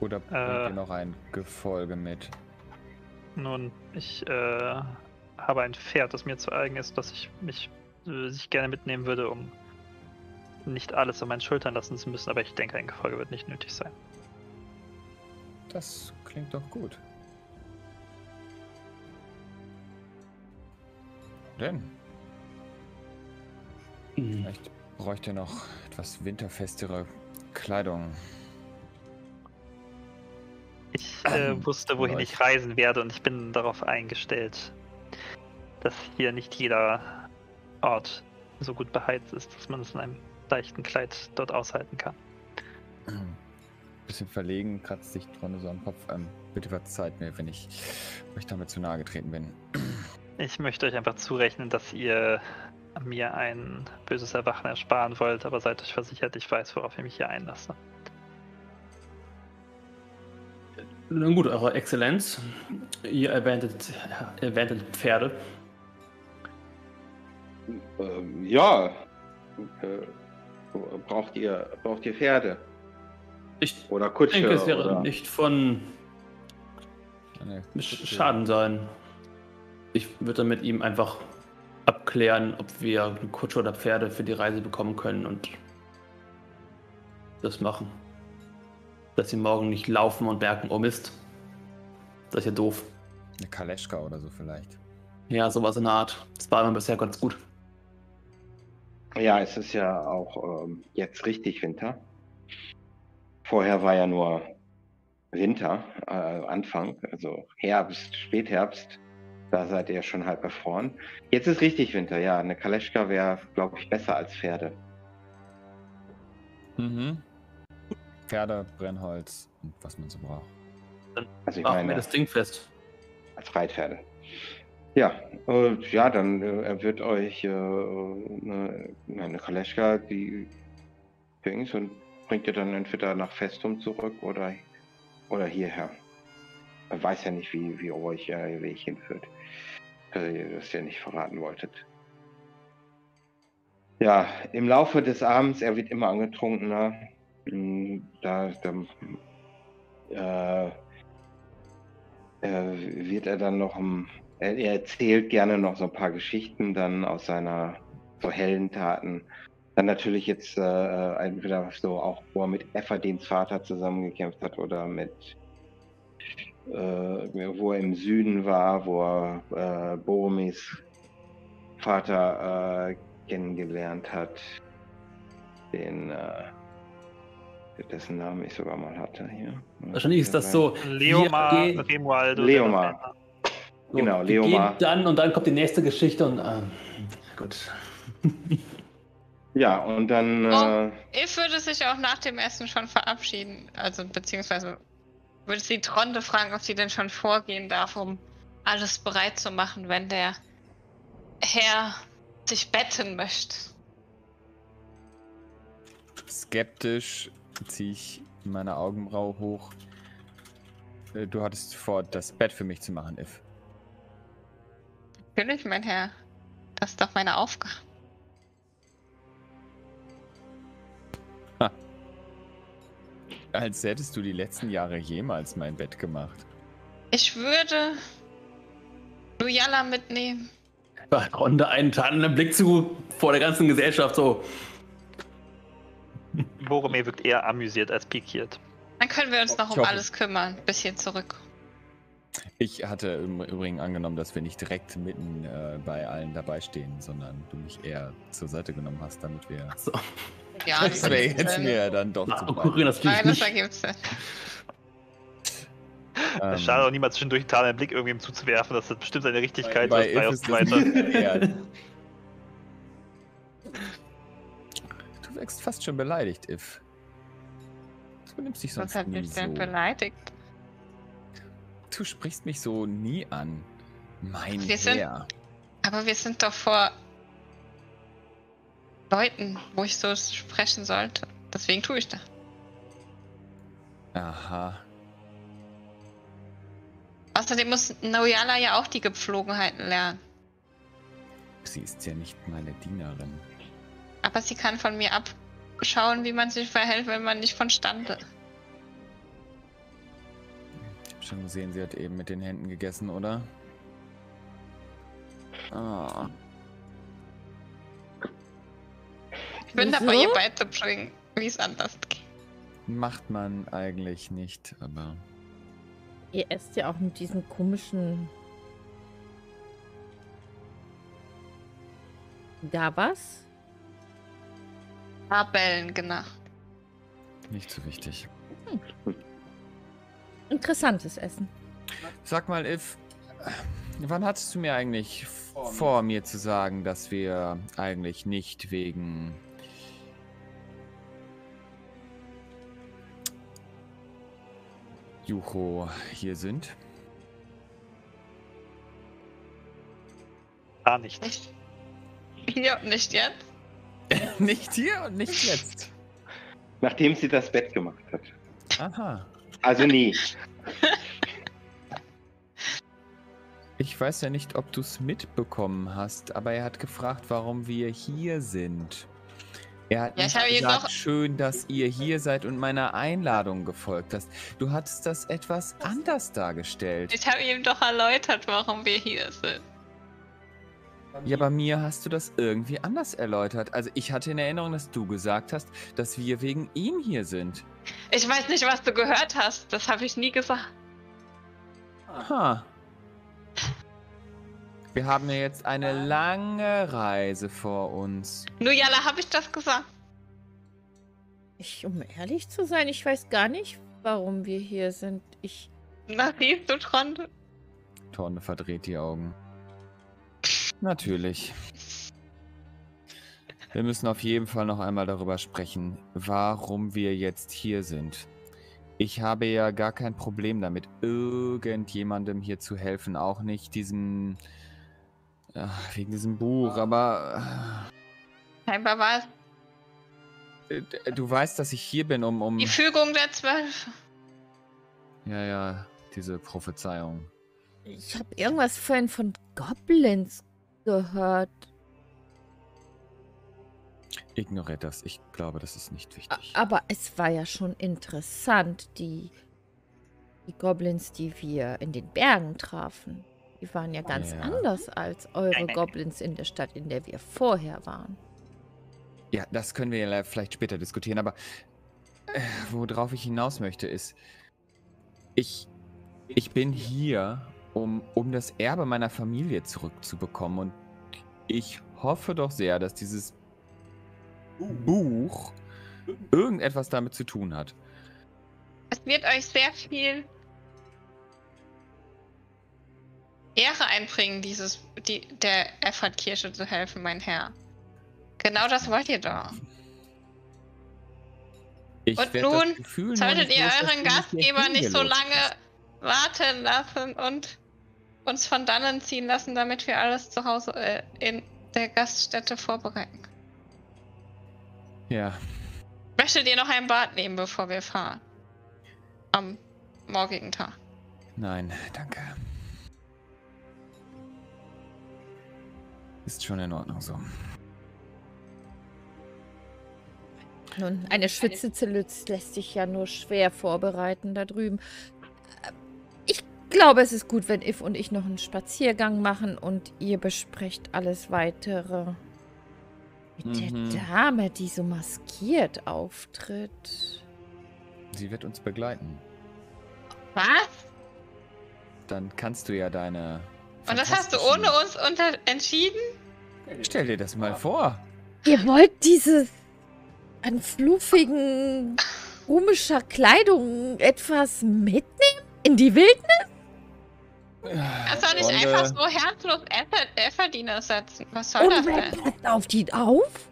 Oder bringt äh, ihr noch ein Gefolge mit? Nun, ich äh, habe ein Pferd, das mir zu eigen ist, das ich mich äh, sich gerne mitnehmen würde, um nicht alles auf meinen Schultern lassen zu müssen, aber ich denke, ein Gefolge wird nicht nötig sein. Das klingt doch gut. Denn? Hm. Vielleicht bräuchte ihr noch etwas winterfestere Kleidung. Ich äh, [CLEARS THROAT] wusste, wohin ich reisen werde und ich bin darauf eingestellt dass hier nicht jeder Ort so gut beheizt ist, dass man es in einem leichten Kleid dort aushalten kann. Bisschen verlegen, kratzt sich Tronne so am Kopf. Ähm, bitte verzeiht mir, wenn ich euch damit zu nahe getreten bin. Ich möchte euch einfach zurechnen, dass ihr mir ein böses Erwachen ersparen wollt, aber seid euch versichert, ich weiß, worauf ich mich hier einlasse. Nun gut, Eure Exzellenz, ihr erwähntet, erwähntet Pferde. Ähm, ja. Äh, braucht ihr braucht ihr Pferde? Ich oder Kutsche? Ich denke, es wäre oder? nicht von Schaden sein. Ich würde mit ihm einfach abklären, ob wir eine Kutsche oder Pferde für die Reise bekommen können und das machen. Dass sie morgen nicht laufen und merken, oh Mist. Das ist ja doof. Eine Kaleschka oder so vielleicht. Ja, sowas in der Art. Das war immer bisher ganz gut. Ja, es ist ja auch ähm, jetzt richtig Winter. Vorher war ja nur Winter, äh, Anfang, also Herbst, Spätherbst. Da seid ihr schon halb erfroren. Jetzt ist richtig Winter, ja. Eine Kaleschka wäre, glaube ich, besser als Pferde. Mhm. Pferde, Brennholz und was man so braucht. Dann also ich meine, wir das Ding fest. Als Reitpferde. Ja, äh, ja, dann äh, er wird euch äh, eine, eine Kaleschka, die Dings und bringt ihr dann entweder nach Festum zurück oder, oder hierher. Er weiß ja nicht, wie, wie euch äh, Weg hinführt. Dass ihr das ja nicht verraten wolltet. Ja, im Laufe des Abends, er wird immer angetrunkener. Da, da äh, wird er dann noch er, er, erzählt gerne noch so ein paar Geschichten dann aus seiner so hellen Taten. Dann natürlich jetzt äh, entweder so auch, wo er mit Ephadins Vater zusammengekämpft hat oder mit äh, wo er im Süden war, wo er äh, Boromis Vater äh, kennengelernt hat. Den äh, dessen Namen ich sogar mal hatte hier. Wahrscheinlich ist das so. Leomar, Remualdo. Leomar. So, genau, Leomar. Dann und dann kommt die nächste Geschichte und ähm, gut. ja, und dann. Oh, äh, ich würde sich auch nach dem Essen schon verabschieden. Also, beziehungsweise würde sie Tronde fragen, ob sie denn schon vorgehen darf, um alles bereit zu machen, wenn der Herr sich betten möchte. Skeptisch ziehe ich meine Augenbraue hoch. Äh, du hattest vor, das Bett für mich zu machen, If. Natürlich, mein Herr. Das ist doch meine Aufgabe. Ha. Als hättest du die letzten Jahre jemals mein Bett gemacht. Ich würde Lujala mitnehmen. Runde einen tadelnden Blick zu vor der ganzen Gesellschaft so. Boromir wirkt eher amüsiert als pikiert. Dann können wir uns noch um alles kümmern, bis hier zurück. Ich hatte im Übrigen angenommen, dass wir nicht direkt mitten äh, bei allen dabei stehen, sondern du mich eher zur Seite genommen hast, damit wir. So. Ja, [LAUGHS] das wäre jetzt mir dann doch Ach, zu Kurier, das Nein, das ergibt's nicht. Ähm, Schade auch niemals zwischendurch einen Blick irgendwem zuzuwerfen, das hat bestimmt seine Richtigkeit. Bei, bei ist weiter. Wirkst fast schon beleidigt, If. Du benimmst dich sonst Was hat mich denn beleidigt? Du sprichst mich so nie an. Mein wir Herr. Sind, aber wir sind doch vor Leuten, wo ich so sprechen sollte. Deswegen tue ich das. Aha. Außerdem muss Noyala ja auch die Gepflogenheiten lernen. Sie ist ja nicht meine Dienerin. Aber sie kann von mir abschauen, wie man sich verhält, wenn man nicht von Stande. Ich habe schon gesehen, sie hat eben mit den Händen gegessen, oder? Ah. Ich bin Wieso? dabei, ihr beizubringen, wie es anders geht. Macht man eigentlich nicht, aber. Ihr esst ja auch mit diesen komischen. Da was? Tabellen, genau. Nicht so wichtig. Hm. Interessantes Essen. Sag mal, If, wann hattest du mir eigentlich vor, vor mir zu sagen, dass wir eigentlich nicht wegen Jucho hier sind? Gar nicht. Nicht hier und nicht jetzt? [LAUGHS] nicht hier und nicht jetzt. Nachdem sie das Bett gemacht hat. Aha. Also nie. [LAUGHS] Ich weiß ja nicht, ob du es mitbekommen hast, aber er hat gefragt, warum wir hier sind. Er hat ja, gesagt, schön, dass ihr hier seid und meiner Einladung gefolgt hast. Du hattest das etwas anders dargestellt. Ich habe ihm doch erläutert, warum wir hier sind. Ja, bei mir hast du das irgendwie anders erläutert. Also ich hatte in Erinnerung, dass du gesagt hast, dass wir wegen ihm hier sind. Ich weiß nicht, was du gehört hast. Das habe ich nie gesagt. Aha. Wir haben ja jetzt eine lange Reise vor uns. Nur Jalla, habe ich das gesagt? Ich, um ehrlich zu sein, ich weiß gar nicht, warum wir hier sind. Ich. Na, siehst du, Tronde? Tronde verdreht die Augen. Natürlich. Wir müssen auf jeden Fall noch einmal darüber sprechen, warum wir jetzt hier sind. Ich habe ja gar kein Problem damit, irgendjemandem hier zu helfen, auch nicht diesem ja, wegen diesem Buch, aber. Scheinbar war es. Du weißt, dass ich hier bin, um. um die Fügung der Zwölf. Ja, ja, diese Prophezeiung. Ich habe irgendwas vorhin von Goblins gehört. Ignoriert das. Ich glaube, das ist nicht wichtig. Aber es war ja schon interessant, die, die Goblins, die wir in den Bergen trafen. Die waren ja ganz ja. anders als eure Goblins in der Stadt, in der wir vorher waren. Ja, das können wir ja vielleicht später diskutieren, aber äh, worauf ich hinaus möchte ist, ich, ich bin hier, um, um das Erbe meiner Familie zurückzubekommen und ich hoffe doch sehr, dass dieses Buch irgendetwas damit zu tun hat. Es wird euch sehr viel Ehre einbringen, dieses, die, der Effort-Kirche zu helfen, mein Herr. Genau das wollt ihr doch. Ich und nun solltet ihr euren Gastgeber nicht so lange warten lassen und uns von dannen ziehen lassen, damit wir alles zu Hause äh, in der Gaststätte vorbereiten. Ja. Möchtet ihr noch ein Bad nehmen, bevor wir fahren? Am morgigen Tag. Nein, danke. Ist schon in Ordnung so. Nun, eine Schwitze lässt sich ja nur schwer vorbereiten da drüben. Ich glaube, es ist gut, wenn If und ich noch einen Spaziergang machen und ihr besprecht alles Weitere. Mit mhm. der Dame, die so maskiert auftritt. Sie wird uns begleiten. Was? Dann kannst du ja deine. Und das hast du ohne uns entschieden? Stell dir das mal vor. Ihr wollt dieses an fluffigen, komischer Kleidung etwas mitnehmen? In die Wildnis? Er soll nicht einfach so herzlos Elferdiener setzen. Was soll Und das denn? Passt auf die auf?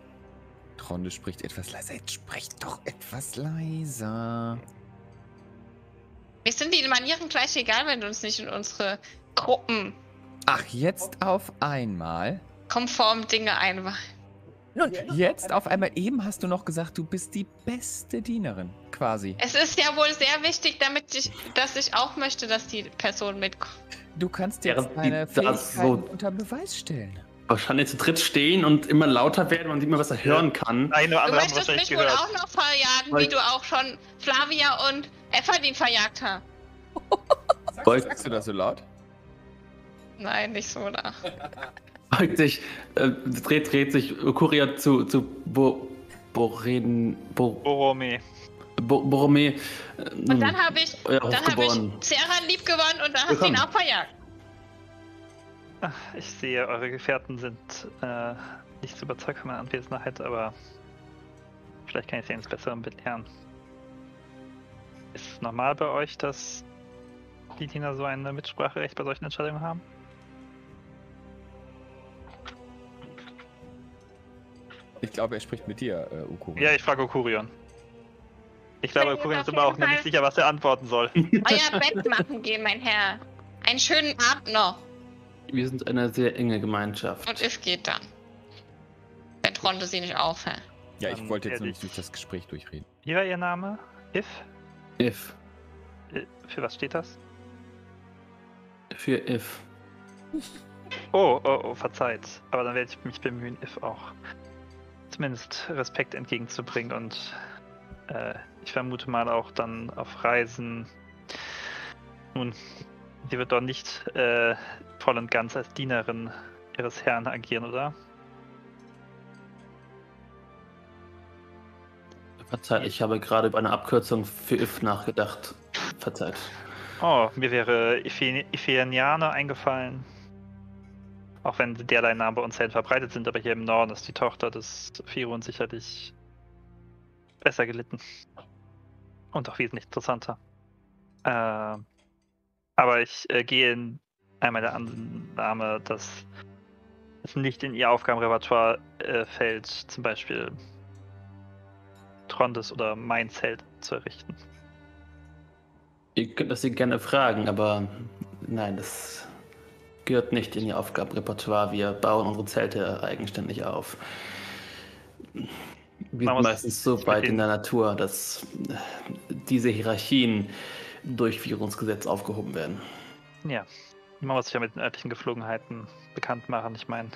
Tronde spricht etwas leiser. Jetzt spricht doch etwas leiser. Wir sind die Manieren gleich egal, wenn du uns nicht in unsere Gruppen. Ach, jetzt auf einmal? Konform Dinge einweihen. Nun, jetzt auf einmal eben hast du noch gesagt, du bist die beste Dienerin, quasi. Es ist ja wohl sehr wichtig, damit ich, dass ich auch möchte, dass die Person mitkommt. Du kannst jetzt deine Fähigkeiten so unter Beweis stellen. Wahrscheinlich zu dritt stehen und immer lauter werden und immer besser hören kann. Eine du möchtest mich gehört. wohl auch noch verjagen, Weil wie du auch schon Flavia und Efferdin verjagt hast. Sagst, sagst du das so laut? Nein, nicht so da. [LAUGHS] beugt sich, äh, dreht, dreht sich Kuria zu, zu Bo, Boren, Bo, Borome. Bo, Borome. Äh, und dann habe ich, ja, dann hab ich Sarah lieb gewonnen und dann hast du ihn auch verjagt. Ich sehe, eure Gefährten sind äh, nicht so überzeugt von meiner Anwesenheit, aber vielleicht kann ich sie ins Bessere belehren. Ist es normal bei euch, dass die Diener so ein Mitspracherecht bei solchen Entscheidungen haben? Ich glaube, er spricht mit dir, äh, Ukurion. Ja, ich frage Ukurion. Ich glaube, Ukurion ist aber auch noch nicht sicher, was er antworten soll. [LAUGHS] [LAUGHS] Euer Bett machen gehen, mein Herr. Einen schönen Abend noch. Wir sind eine sehr enge Gemeinschaft. Und If geht dann. Wenn Tronte sie nicht aufhält. Ja, ich wollte jetzt nur nicht durch das Gespräch durchreden. Wie war Ihr Name? If? If. Äh, für was steht das? Für If. [LAUGHS] Oh, oh, oh, verzeiht. Aber dann werde ich mich bemühen, If auch zumindest Respekt entgegenzubringen und äh, ich vermute mal auch dann auf Reisen. Nun, sie wird doch nicht äh, voll und ganz als Dienerin ihres Herrn agieren, oder? Verzeiht, ich habe gerade über eine Abkürzung für IF nachgedacht. Verzeiht. Oh, mir wäre Ifeanianer eingefallen. Auch wenn derlei Namen bei uns selten verbreitet sind, aber hier im Norden ist die Tochter des Firun sicherlich besser gelitten. Und auch wesentlich interessanter. Äh, aber ich äh, gehe in einmal der Annahme, dass es nicht in ihr Aufgabenrepertoire äh, fällt, zum Beispiel Trondes oder mein Zelt zu errichten. Ihr könnt das sie gerne fragen, aber nein, das gehört nicht in ihr Aufgabenrepertoire. Wir bauen unsere Zelte eigenständig auf. Sind meistens so weit in der Natur, dass diese Hierarchien durch Führungsgesetz aufgehoben werden. Ja, man muss sich ja mit den örtlichen Geflogenheiten bekannt machen. Ich meine,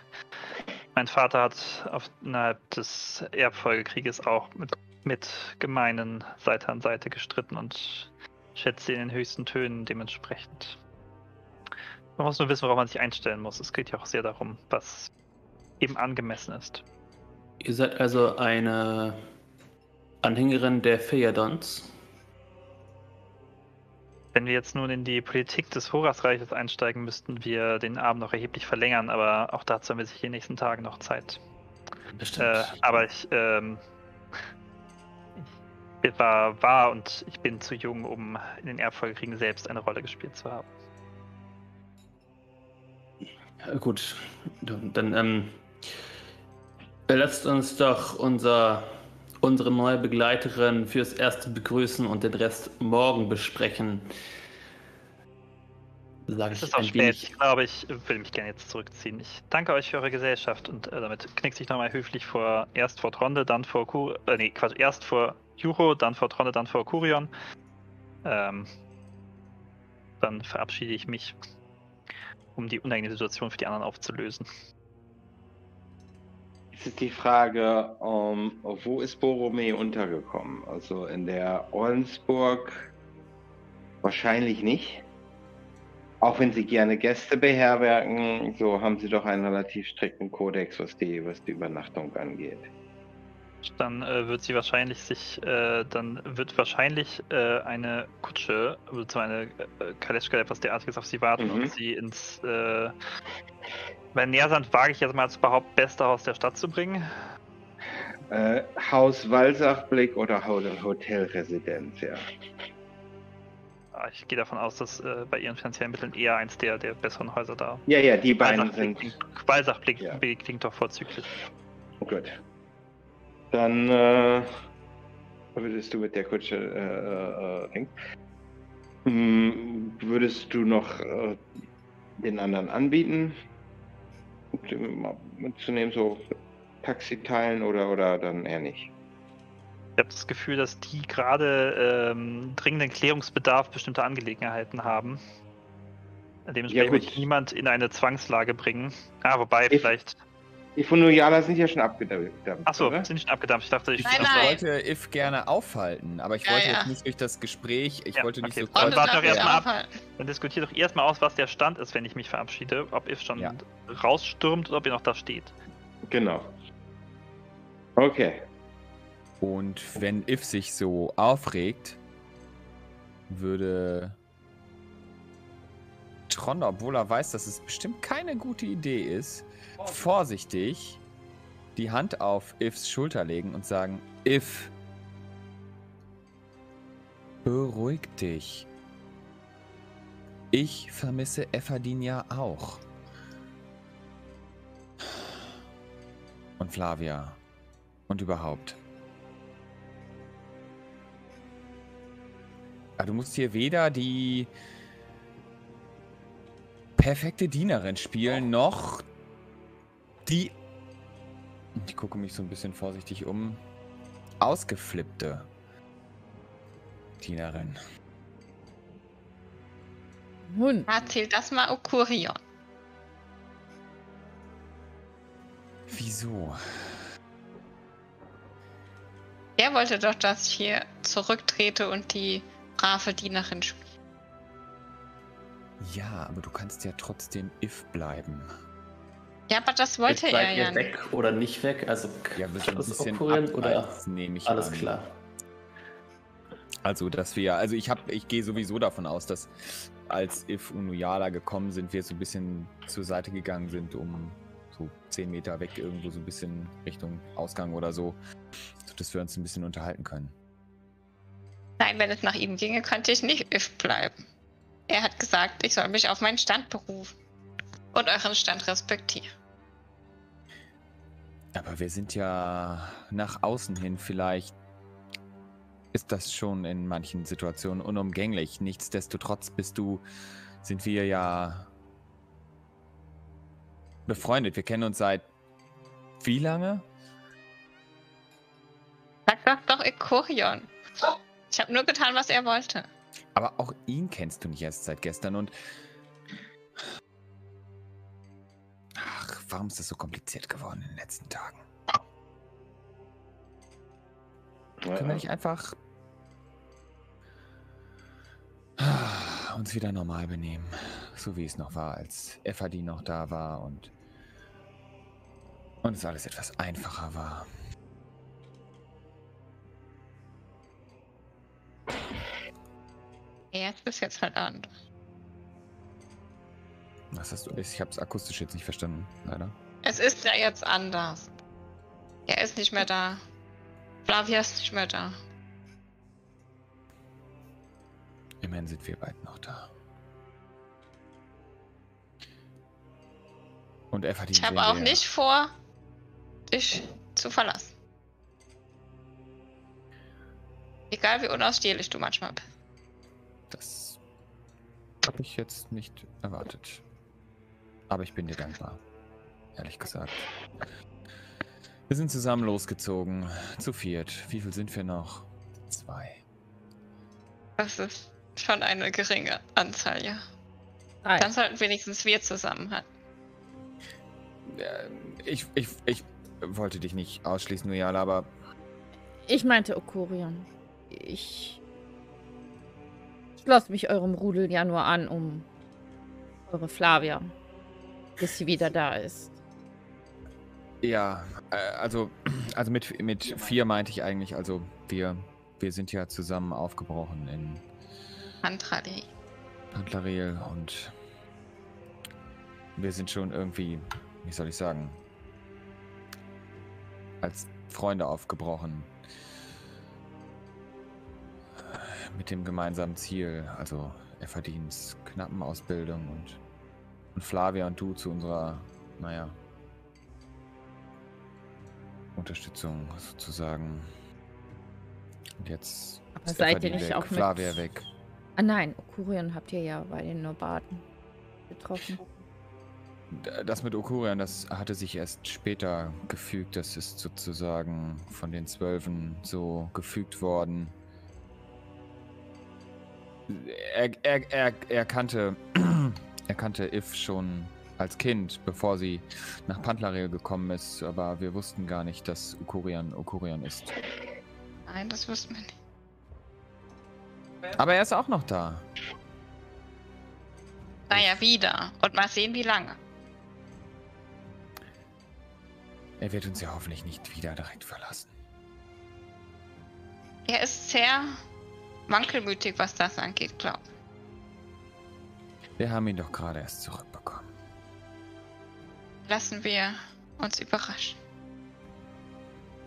mein Vater hat auf, innerhalb des Erbfolgekrieges auch mit, mit Gemeinen Seite an Seite gestritten und schätzt sie in den höchsten Tönen dementsprechend. Man muss nur wissen, worauf man sich einstellen muss. Es geht ja auch sehr darum, was eben angemessen ist. Ihr seid also eine Anhängerin der Feyadons? Wenn wir jetzt nun in die Politik des Horasreiches einsteigen, müssten wir den Abend noch erheblich verlängern, aber auch dazu haben wir sich in den nächsten Tagen noch Zeit. Bestimmt. Äh, aber ich, ähm, war, war und ich bin zu jung, um in den Erbfolgekriegen selbst eine Rolle gespielt zu haben. Ja, gut, dann ähm, lasst uns doch unser, unsere neue Begleiterin fürs Erste begrüßen und den Rest morgen besprechen. Sag es ist auch spät. Ich glaube, ich will mich gerne jetzt zurückziehen. Ich danke euch für eure Gesellschaft und äh, damit knickse ich nochmal höflich vor, erst vor Tronde, dann vor Kur äh, nee, Quatsch, erst vor Juro, dann vor Tronde, dann vor Kurion. Ähm, dann verabschiede ich mich, um die unangenehme Situation für die anderen aufzulösen. Jetzt ist die Frage, um, wo ist Boromé untergekommen? Also in der Orlensburg wahrscheinlich nicht. Auch wenn sie gerne Gäste beherbergen, so haben sie doch einen relativ strikten Kodex, was die, was die Übernachtung angeht. Dann äh, wird sie wahrscheinlich sich, äh, dann wird wahrscheinlich äh, eine Kutsche, also eine äh, Kaleschka, etwas derartiges auf sie warten mhm. und sie ins, äh, bei Nähersand wage ich jetzt mal zu behaupten, beste Haus der Stadt zu bringen. Äh, Haus Walsachblick oder Hotelresidenz, ja. Ah, ich gehe davon aus, dass äh, bei ihren finanziellen Mitteln eher eins der, der besseren Häuser da. Ja, ja, die beiden sind. Qualsachblick ja. klingt doch vorzüglich. Gut. Dann äh, würdest du mit der Kutsche äh, äh, hm, würdest du noch äh, den anderen anbieten, mitzunehmen, so Taxi teilen oder, oder dann eher nicht? Ich habe das Gefühl, dass die gerade ähm, dringenden Klärungsbedarf bestimmter Angelegenheiten haben. Dementsprechend ja, ich niemand in eine Zwangslage bringen. Ah, wobei ich, vielleicht. Die von Nuyala sind ja schon abgedampft. Achso, sind nicht schon abgedampft. Ich dachte, ich, nein, ich nein. wollte If gerne aufhalten, aber ich ja, wollte ja. jetzt nicht durch das Gespräch, ich ja, wollte nicht okay. so kurz. Warte doch erstmal ab. Dann diskutiert doch erstmal aus, was der Stand ist, wenn ich mich verabschiede. Ob If schon rausstürmt oder ob er noch da steht. Genau. Okay. Und wenn If sich so aufregt, würde Tron, obwohl er weiß, dass es bestimmt keine gute Idee ist, vorsichtig die Hand auf Ifs Schulter legen und sagen, If, beruhig dich. Ich vermisse Effadin ja auch. Und Flavia. Und überhaupt. Aber du musst hier weder die perfekte Dienerin spielen, noch die. Ich gucke mich so ein bisschen vorsichtig um. Ausgeflippte Dienerin. Nun. Erzähl das mal Okurion. Wieso? Er wollte doch, dass ich hier zurücktrete und die brave Dienerin spielen. Ja, aber du kannst ja trotzdem if bleiben. Ja, aber das wollte er ja. weg oder nicht weg? Also ja, wir sind ein bisschen oder nehme ich alles an. klar. Also, dass wir, also ich habe, ich gehe sowieso davon aus, dass als If Unuyala gekommen sind, wir so ein bisschen zur Seite gegangen sind, um so 10 Meter weg irgendwo so ein bisschen Richtung Ausgang oder so, dass wir uns ein bisschen unterhalten können. Nein, wenn es nach ihm ginge, könnte ich nicht if bleiben. Er hat gesagt, ich soll mich auf meinen Stand berufen. Und euren Stand respektieren. Aber wir sind ja nach außen hin vielleicht. Ist das schon in manchen Situationen unumgänglich. Nichtsdestotrotz bist du, sind wir ja befreundet. Wir kennen uns seit wie lange? Sag doch doch Ekorion. Ich habe nur getan, was er wollte. Aber auch ihn kennst du nicht erst seit gestern und. Warum ist das so kompliziert geworden in den letzten Tagen? Ja. Können wir nicht einfach uns wieder normal benehmen, so wie es noch war, als Effadi noch da war und und es alles etwas einfacher war. Jetzt ist jetzt halt an. Was hast du? Ich habe es akustisch jetzt nicht verstanden, leider. Es ist ja jetzt anders. Er ist nicht mehr da. Flavia ist nicht mehr da. Immerhin sind wir bald noch da. Und er verdient Ich habe auch nicht vor, dich zu verlassen. Egal wie unausstehlich du manchmal bist. Das habe ich jetzt nicht erwartet. Aber ich bin dir dankbar. Ehrlich gesagt. Wir sind zusammen losgezogen. Zu viert. Wie viel sind wir noch? Zwei. Das ist schon eine geringe Anzahl, ja. Drei. Dann sollten wenigstens wir zusammen haben. Ich, ich, ich wollte dich nicht ausschließen, Nuyala, aber. Ich meinte Okorion. Ich schloss mich eurem Rudel ja nur an, um eure Flavia, bis sie wieder da ist. Ja, äh, also, [CLEARS THROAT] also mit, mit vier meinte ich eigentlich, also wir, wir sind ja zusammen aufgebrochen in Pantlaril. Pantlaril und wir sind schon irgendwie, wie soll ich sagen, als Freunde aufgebrochen. Mit dem gemeinsamen Ziel, also er verdient knappen Ausbildung und, und Flavia und du zu unserer, naja, Unterstützung sozusagen. Und jetzt Aber seid ihr nicht weg, auch Flavia mit... weg. Ah nein, Okurion habt ihr ja bei den Nobaten getroffen. Das mit Okurion, das hatte sich erst später gefügt. Das ist sozusagen von den Zwölfen so gefügt worden. Er, er, er, er kannte, er kannte If schon als Kind, bevor sie nach Pantlarel gekommen ist, aber wir wussten gar nicht, dass Okurian Okurian ist. Nein, das wussten wir nicht. Aber er ist auch noch da. Naja, wieder. Und mal sehen, wie lange. Er wird uns ja hoffentlich nicht wieder direkt verlassen. Er ist sehr wankelmütig, was das angeht, glaube ich. Wir haben ihn doch gerade erst zurückbekommen. Lassen wir uns überraschen.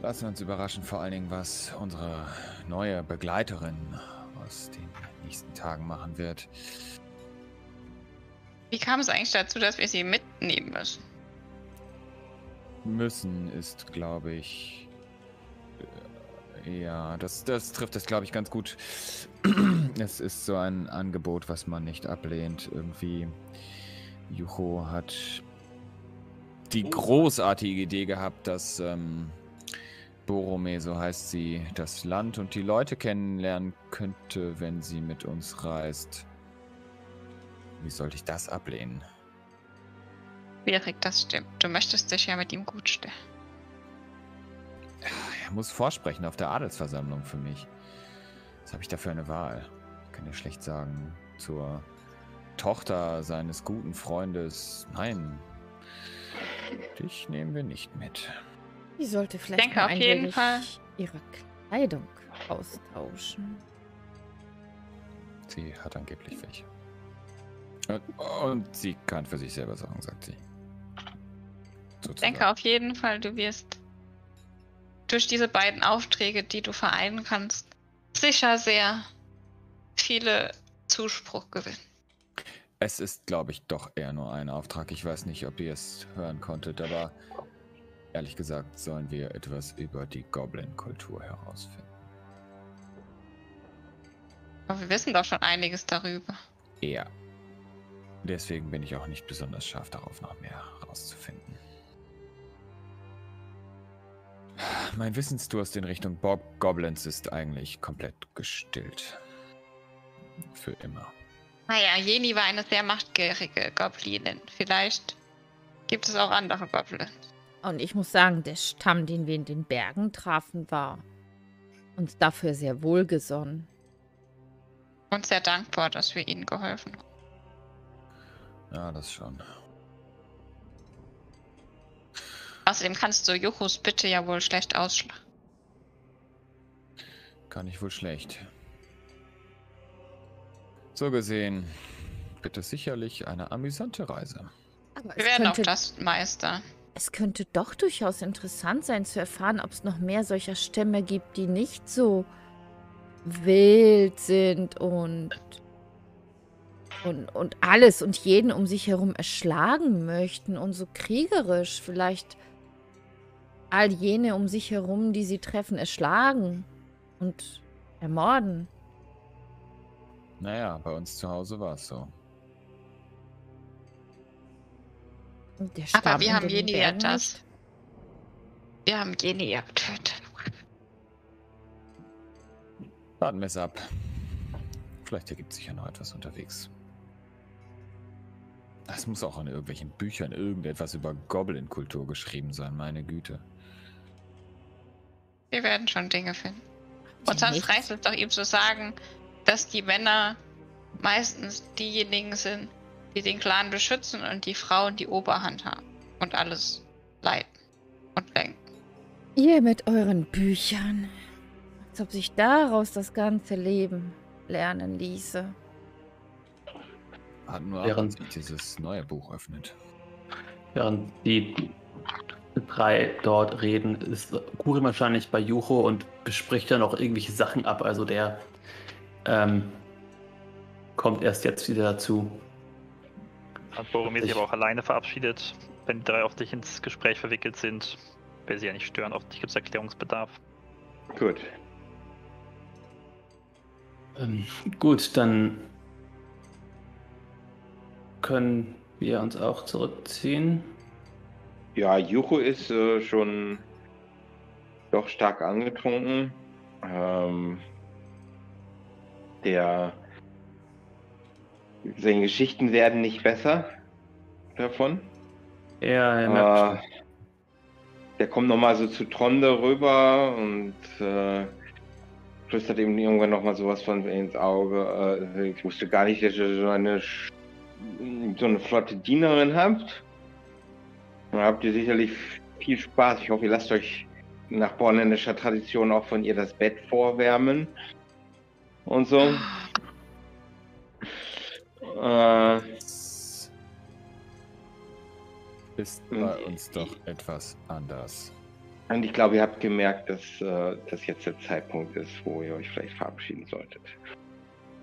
Lassen wir uns überraschen, vor allen Dingen, was unsere neue Begleiterin aus den nächsten Tagen machen wird. Wie kam es eigentlich dazu, dass wir sie mitnehmen müssen? Müssen ist, glaube ich. Ja, das, das trifft es, glaube ich, ganz gut. [CLEARS THROAT] es ist so ein Angebot, was man nicht ablehnt. Irgendwie. Jucho hat die großartige Idee gehabt, dass ähm, Borome, so heißt sie, das Land und die Leute kennenlernen könnte, wenn sie mit uns reist. Wie sollte ich das ablehnen? Schwierig, das stimmt. Du möchtest dich ja mit ihm gut stellen. Er muss vorsprechen auf der Adelsversammlung für mich. Was habe ich da für eine Wahl? Ich kann ja schlecht sagen. Zur Tochter seines guten Freundes. Nein, Dich nehmen wir nicht mit. Sie sollte vielleicht denke, auf jeden Fall. ihre Kleidung austauschen. Sie hat angeblich welche. Und sie kann für sich selber sagen, sagt sie. Sozusagen. Ich denke auf jeden Fall, du wirst durch diese beiden Aufträge, die du vereinen kannst, sicher sehr viele Zuspruch gewinnen. Es ist, glaube ich, doch eher nur ein Auftrag. Ich weiß nicht, ob ihr es hören konntet, aber ehrlich gesagt sollen wir etwas über die Goblin-Kultur herausfinden. Aber wir wissen doch schon einiges darüber. Ja. Deswegen bin ich auch nicht besonders scharf darauf, noch mehr herauszufinden. Mein Wissensdurst in Richtung Bob Goblins ist eigentlich komplett gestillt. Für immer. Naja, Jeni war eine sehr machtgierige Goblinin. Vielleicht gibt es auch andere Goblins. Und ich muss sagen, der Stamm, den wir in den Bergen trafen, war uns dafür sehr wohlgesonnen. Und sehr dankbar, dass wir ihnen geholfen haben. Ja, das schon. Außerdem kannst du Juchus bitte ja wohl schlecht ausschlagen. Kann ich wohl schlecht. So gesehen wird es sicherlich eine amüsante Reise. Aber Wir werden könnte, auch das meistern. Es könnte doch durchaus interessant sein zu erfahren, ob es noch mehr solcher Stämme gibt, die nicht so wild sind und und, und alles und jeden um sich herum erschlagen möchten und so kriegerisch vielleicht all jene um sich herum, die sie treffen, erschlagen und ermorden. Naja, bei uns zu Hause war es so. Aber wir haben Jeni das. Wir haben Jeni getötet. Warten wir es ab. Vielleicht ergibt sich ja noch etwas unterwegs. Es muss auch in irgendwelchen Büchern irgendetwas über Goblin-Kultur geschrieben sein, meine Güte. Wir werden schon Dinge finden. Und sonst reicht es doch ihm zu sagen, dass die Männer meistens diejenigen sind, die den Clan beschützen und die Frauen die Oberhand haben und alles leiten und lenken. Ihr mit euren Büchern. Als ob sich daraus das ganze Leben lernen ließe. Hat nur während sich dieses neue Buch öffnet. Während die drei dort reden, ist Kurim wahrscheinlich bei Jucho und bespricht dann auch irgendwelche Sachen ab. Also der ähm, kommt erst jetzt wieder dazu. Hat Boromir sich aber auch alleine verabschiedet, wenn die drei auf dich ins Gespräch verwickelt sind. Will sie ja nicht stören, auf dich gibt es Erklärungsbedarf. Gut. Ähm, gut, dann können wir uns auch zurückziehen. Ja, Jucho ist äh, schon doch stark angetrunken. Ähm, der seine Geschichten werden nicht besser davon. Ja, ja. Äh, der kommt nochmal so zu Tronde rüber und äh, flüstert ihm irgendwann nochmal sowas von ins Auge. Äh, ich wusste gar nicht, dass ihr so eine, so eine flotte Dienerin habt. Da habt ihr sicherlich viel Spaß. Ich hoffe, ihr lasst euch nach bornländischer Tradition auch von ihr das Bett vorwärmen. Und so. Äh, ist bei uns doch etwas anders. Und ich glaube, ihr habt gemerkt, dass äh, das jetzt der Zeitpunkt ist, wo ihr euch vielleicht verabschieden solltet.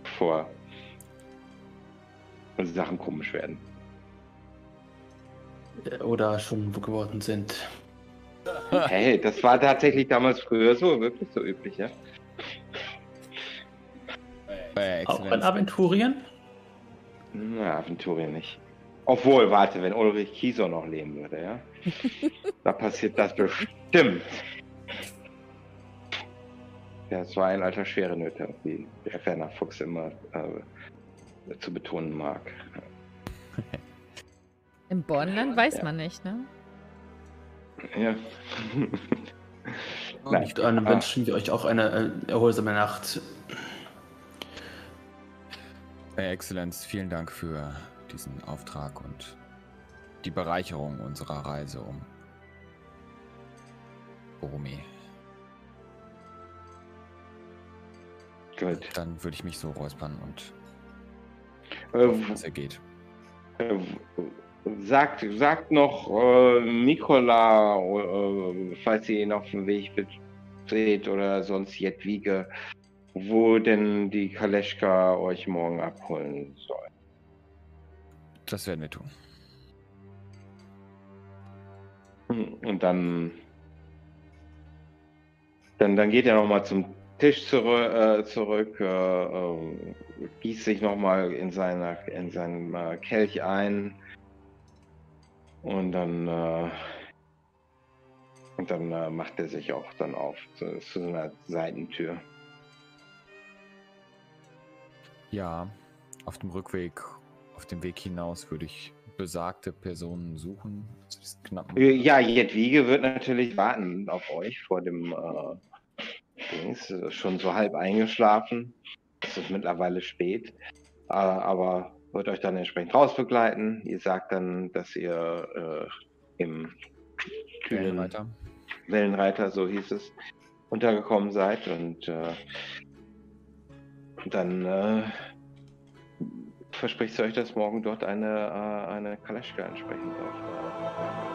Bevor Sachen komisch werden. Oder schon geworden sind. Hey, das war tatsächlich damals früher so, wirklich so üblich, ja? Auch ein Aventurien? Na, Aventurien nicht. Obwohl, warte, wenn Ulrich Kieser noch leben würde, ja? [LAUGHS] da passiert das bestimmt. Ja, es war ein alter Schwerenöter, wie der Werner Fuchs immer äh, zu betonen mag. [LAUGHS] Im Bornland weiß ja. man nicht, ne? Ja. [LAUGHS] Nein, dann ah. wünschen wir euch auch eine äh, erholsame Nacht. Herr Exzellenz, vielen Dank für diesen Auftrag und die Bereicherung unserer Reise um Boromir. Gut. Dann würde ich mich so räuspern und äh, hoffen, dass er geht. Äh, sagt, sagt noch äh, Nikola, äh, falls ihr ihn auf dem Weg seht oder sonst Jedwige, wo denn die Kaleschka euch morgen abholen soll. Das werden wir tun. Und dann, dann, dann geht er nochmal zum Tisch zurück, äh, zurück äh, äh, gießt sich nochmal in, seiner, in seinem äh, Kelch ein und dann, äh, und dann äh, macht er sich auch dann auf zu, zu so einer Seitentür. Ja, auf dem Rückweg, auf dem Weg hinaus würde ich besagte Personen suchen. Also ja, Jedwige wird natürlich warten auf euch vor dem äh, Dings. Schon so halb eingeschlafen. Es ist mittlerweile spät. Äh, aber wird euch dann entsprechend rausbegleiten. Ihr sagt dann, dass ihr äh, im Wellenreiter. Wellenreiter, so hieß es, untergekommen seid und äh, dann äh, verspricht sie euch, dass morgen dort eine, äh, eine Kaleschka entsprechend läuft.